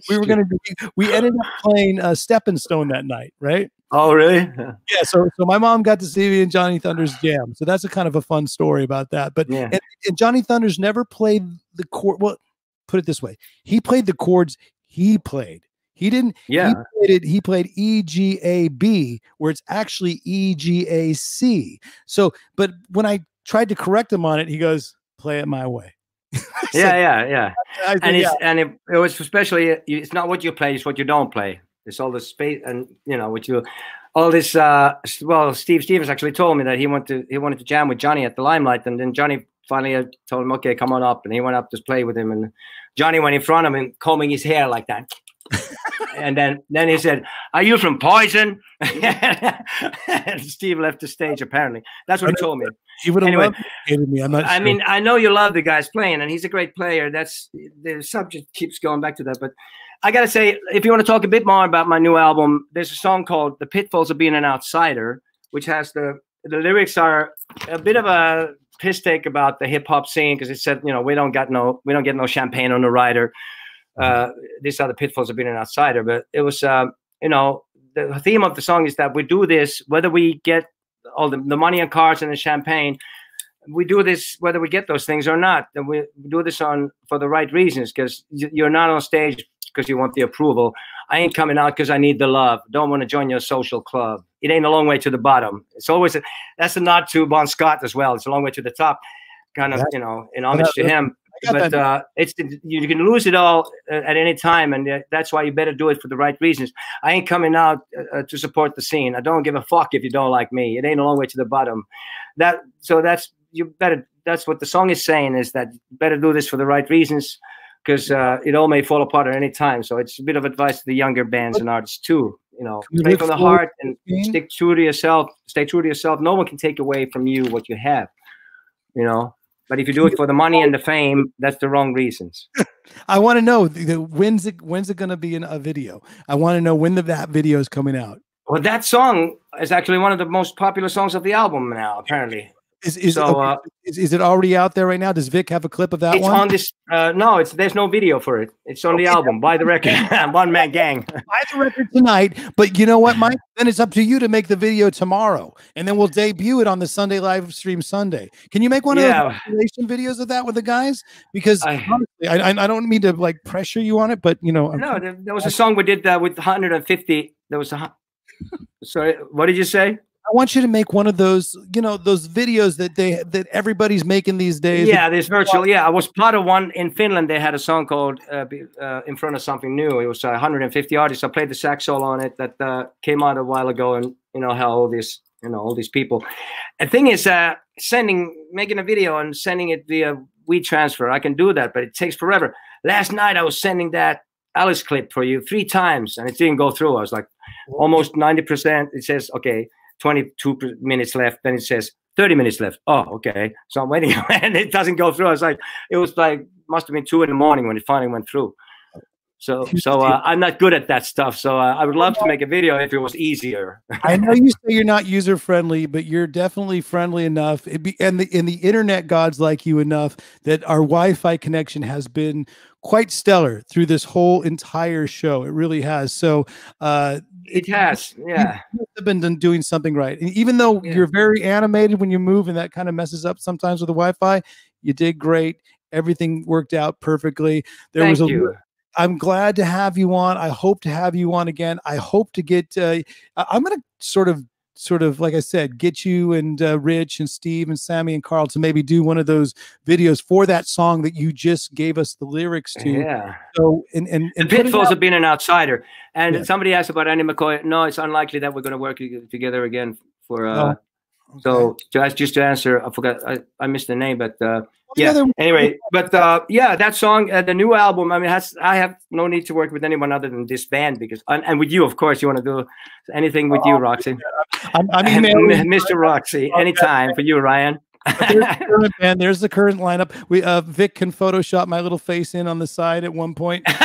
Speaker 1: we were gonna be, we ended up playing uh, Stepping Stone that night, right?
Speaker 3: Oh, really? [laughs]
Speaker 1: Yeah, so so my mom got to see me in Johnny Thunders jam. So that's a kind of a fun story about that. But
Speaker 3: Yeah.
Speaker 1: and, and Johnny Thunders never played the chord. Well, put it this way: he played the chords he played. He didn't.
Speaker 3: Yeah.
Speaker 1: He played it. He played E G A B, where it's actually E G A C. So, but when I tried to correct him on it, he goes, "Play it my way." [laughs]
Speaker 3: Yeah, yeah, yeah.
Speaker 1: I said,
Speaker 3: and it's
Speaker 1: "Yeah."
Speaker 3: and it, it was especially it's not what you play it's what you don't play all the space and you know what you all this uh well steve stevens actually told me that he wanted to he wanted to jam with johnny at the limelight and then johnny finally uh, told him okay come on up and he went up to play with him and johnny went in front of him combing his hair like that [laughs] and then then he said are you from poison [laughs] and steve left the stage apparently that's what he told me
Speaker 1: he would have
Speaker 3: anyway,
Speaker 1: loved me. I'm not.
Speaker 3: I
Speaker 1: sure.
Speaker 3: mean, I know you love the guys playing, and he's a great player. That's the subject keeps going back to that. But I gotta say, if you want to talk a bit more about my new album, there's a song called "The Pitfalls of Being an Outsider," which has the the lyrics are a bit of a piss take about the hip hop scene because it said, you know, we don't got no, we don't get no champagne on the rider. Uh, these are the pitfalls of being an outsider. But it was, um, you know, the theme of the song is that we do this whether we get all the, the money and cars and the champagne we do this whether we get those things or not and we do this on for the right reasons because you're not on stage because you want the approval i ain't coming out because i need the love don't want to join your social club it ain't a long way to the bottom it's always a, that's a nod to bon scott as well it's a long way to the top kind of you know in homage to him but uh, it's you can lose it all uh, at any time, and uh, that's why you better do it for the right reasons. I ain't coming out uh, uh, to support the scene. I don't give a fuck if you don't like me. It ain't a long way to the bottom. That so that's you better. That's what the song is saying is that better do this for the right reasons. Because uh, it all may fall apart at any time. So it's a bit of advice to the younger bands and artists too. You know, play from the heart and stick true to yourself. Stay true to yourself. No one can take away from you what you have. You know, but if you do it for the money and the fame, that's the wrong reasons. [laughs]
Speaker 1: I want to know when's it when's it going to be in a video? I want to know when the, that video is coming out.
Speaker 3: Well, that song is actually one of the most popular songs of the album now. Apparently,
Speaker 1: is is, so, okay. uh, is, is it already out there right now? Does Vic have a clip of that
Speaker 3: it's
Speaker 1: one?
Speaker 3: on this. Uh, no, it's there's no video for it. It's on okay. the album. Buy the record. [laughs] [laughs] one man gang.
Speaker 1: Buy the record tonight. But you know what, Mike? [laughs] then it's up to you to make the video tomorrow, and then we'll debut it on the Sunday live stream Sunday. Can you make one yeah. of those videos of that with the guys? Because I, honestly, I, I don't mean to like pressure you on it, but you know,
Speaker 3: no, there, there was a song we did uh, with 150. There was a. Sorry, what did you say?
Speaker 1: I want you to make one of those, you know, those videos that they that everybody's making these days.
Speaker 3: Yeah, this virtual. Yeah, I was part of one in Finland. They had a song called uh, uh, "In Front of Something New." It was uh, 150 artists. I played the sax solo on it that uh, came out a while ago, and you know how all these, you know, all these people. The thing is, uh, sending, making a video and sending it via WeTransfer. I can do that, but it takes forever. Last night I was sending that Alice clip for you three times, and it didn't go through. I was like, almost 90%. It says, okay 22 minutes left. Then it says 30 minutes left. Oh, okay. So I'm waiting [laughs] and it doesn't go through. I was like, it was like, must have been two in the morning when it finally went through. So, [laughs] so uh, I'm not good at that stuff. So uh, I would love to make a video if it was easier. [laughs]
Speaker 1: I know you say you're not user friendly, but you're definitely friendly enough. Be, and the and the internet gods like you enough that our Wi-Fi connection has been quite stellar through this whole entire show. It really has. So uh,
Speaker 3: it has, yeah.
Speaker 1: You've been doing something right. And even though yeah. you're very animated when you move, and that kind of messes up sometimes with the Wi-Fi, you did great. Everything worked out perfectly. There
Speaker 3: Thank
Speaker 1: was a.
Speaker 3: You.
Speaker 1: I'm glad to have you on. I hope to have you on again. I hope to get. Uh, I'm going to sort of sort of like I said, get you and uh, Rich and Steve and Sami and Karl to maybe do one of those videos for that song that you just gave us the lyrics to.
Speaker 3: Yeah.
Speaker 1: So and and, and
Speaker 3: the pitfalls of being an outsider. And yeah. somebody asked about Andy McCoy. No, it's unlikely that we're going to work together again for. Uh, oh. Okay. So to just to answer, I forgot I, I missed the name, but uh, yeah. Anyway, but uh, yeah, that song, uh, the new album. I mean, has I have no need to work with anyone other than this band because, and, and with you, of course, you want to do anything with you, oh, Roxie.
Speaker 1: I'm, I'm
Speaker 3: Mr. Roxie, anytime for you, Ryan.
Speaker 1: there's, the [laughs] there's the current lineup. We uh, Vic can Photoshop my little face in on the side at one point. [laughs] [laughs]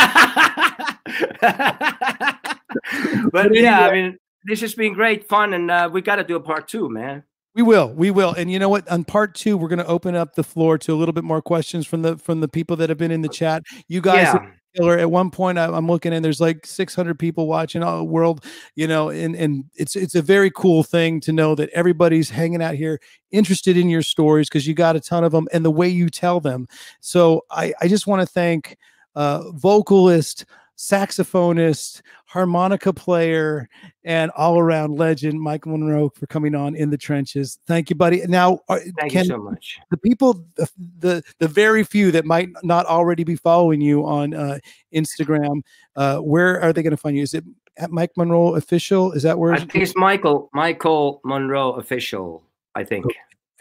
Speaker 3: but yeah, I mean, this has been great fun, and uh, we got to do a part two, man.
Speaker 1: We will, we will, and you know what? On part two, we're going to open up the floor to a little bit more questions from the from the people that have been in the chat. You guys, yeah. killer. At one point, I, am looking and there's like 600 people watching all the world. You know, and and it's it's a very cool thing to know that everybody's hanging out here, interested in your stories because you got a ton of them and the way you tell them. So I I just want to thank uh, vocalist saxophonist, harmonica player, and all around legend, Michael Monroe, for coming on in the trenches. Thank you, buddy. Now,
Speaker 3: uh, thank you so much.
Speaker 1: The people, the, the, the very few that might not already be following you on uh, Instagram, uh, where are they going to find you? Is it at Mike Monroe official? Is that where?
Speaker 3: I think it's Michael Michael Monroe official. I think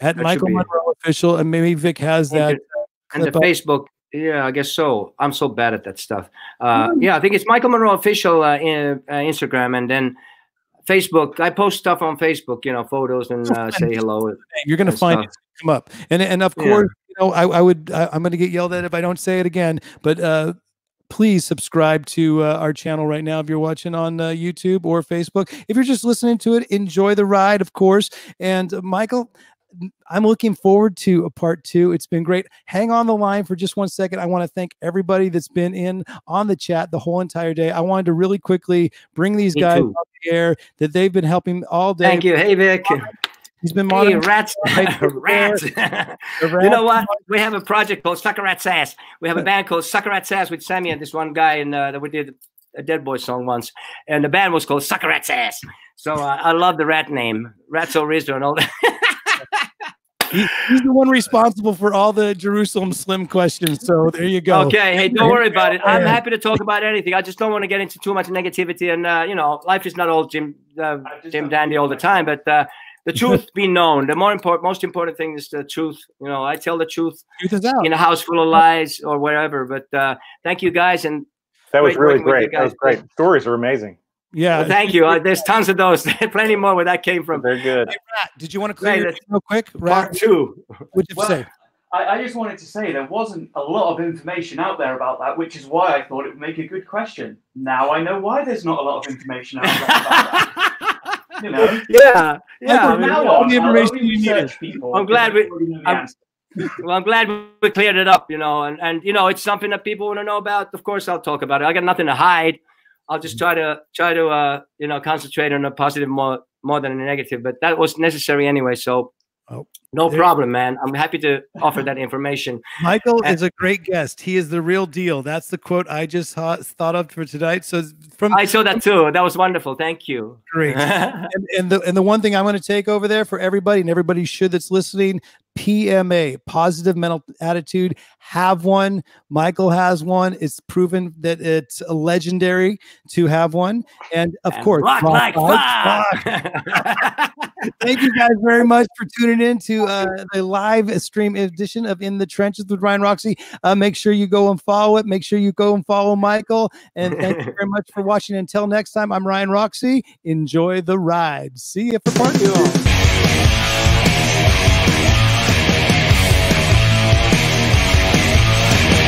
Speaker 1: at that Michael Monroe official, and maybe Vic has that.
Speaker 3: And the Facebook yeah, I guess so. I'm so bad at that stuff. Uh, mm. Yeah, I think it's Michael Monroe official uh, in, uh, Instagram, and then Facebook. I post stuff on Facebook, you know, photos and uh, say hello.
Speaker 1: You're gonna find stuff. it come up, and and of course, yeah. you know, I, I would I, am gonna get yelled at if I don't say it again, but. uh please subscribe to uh, our channel right now if you're watching on uh, YouTube or Facebook. If you're just listening to it, enjoy the ride, of course. And uh, Michael, I'm looking forward to a part two. It's been great. Hang on the line for just one second. I want to thank everybody that's been in on the chat the whole entire day. I wanted to really quickly bring these Me guys too. up the air that they've been helping all day.
Speaker 3: Thank you. Hey, Vic.
Speaker 1: He's been
Speaker 3: monitoring. Hey, rats. [laughs] rats. you know what? We have a project called Sucker Rat Sass. We have a band called Sucker Rat Sass with Sami and this one guy and uh, that we did a Dead Boy song once. And the band was called Sucker Rat Sass. So uh, I love the rat name. Ratso Rizzo and all that. [laughs]
Speaker 1: he, he's the one responsible for all the Jerusalem Slim questions. So there you go.
Speaker 3: Okay. Hey, don't worry about it. I'm happy to talk about anything. I just don't want to get into too much negativity. And uh, you know, life is not all Jim uh, Jim Dandy all the time. But uh, the truth be known. The more important, most important thing is the truth. You know, I tell the truth, truth in a house full of lies or wherever. But uh, thank you guys, and
Speaker 4: that was really great. That was great. Stories are amazing.
Speaker 1: Yeah.
Speaker 3: Well, thank you. Uh, there's tons of those. [laughs] Plenty more where that came from.
Speaker 4: They're good. Hey,
Speaker 1: Rat, did you want to clear hey, real quick?
Speaker 3: Rat, part two.
Speaker 1: What'd you well, say?
Speaker 5: I, I, just wanted to say there wasn't a lot of information out there about that, which is why I thought it would make a good question. Now I know why there's not a lot of information out there about that. [laughs]
Speaker 3: You know? Yeah, yeah.
Speaker 5: I mean, now on, the information you need. People
Speaker 3: I'm glad we. I'm, [laughs] well, I'm glad we cleared it up, you know, and and you know, it's something that people want to know about. Of course, I'll talk about it. I got nothing to hide. I'll just try to try to uh, you know concentrate on a positive more more than a negative. But that was necessary anyway. So Oh, no there. problem, man. I'm happy to offer that information.
Speaker 1: Michael and, is a great guest. He is the real deal. That's the quote I just thought of for tonight. So from
Speaker 3: I saw that too. That was wonderful. Thank you.
Speaker 1: Great. [laughs] and, and, the and the one thing I'm going to take over there for everybody and everybody should that's listening. PMA, positive mental attitude. Have one. Michael has one. It's proven that it's legendary to have one. And of
Speaker 3: and
Speaker 1: course,
Speaker 3: rock, rock, like [laughs]
Speaker 1: Thank you guys very much for tuning in to uh, the live stream edition of In the Trenches with Ryan Roxie. Uh, make sure you go and follow it. Make sure you go and follow Michael. And thank you [laughs] very much for watching. Until next time, I'm Ryan Roxie. Enjoy the ride. See you for part two.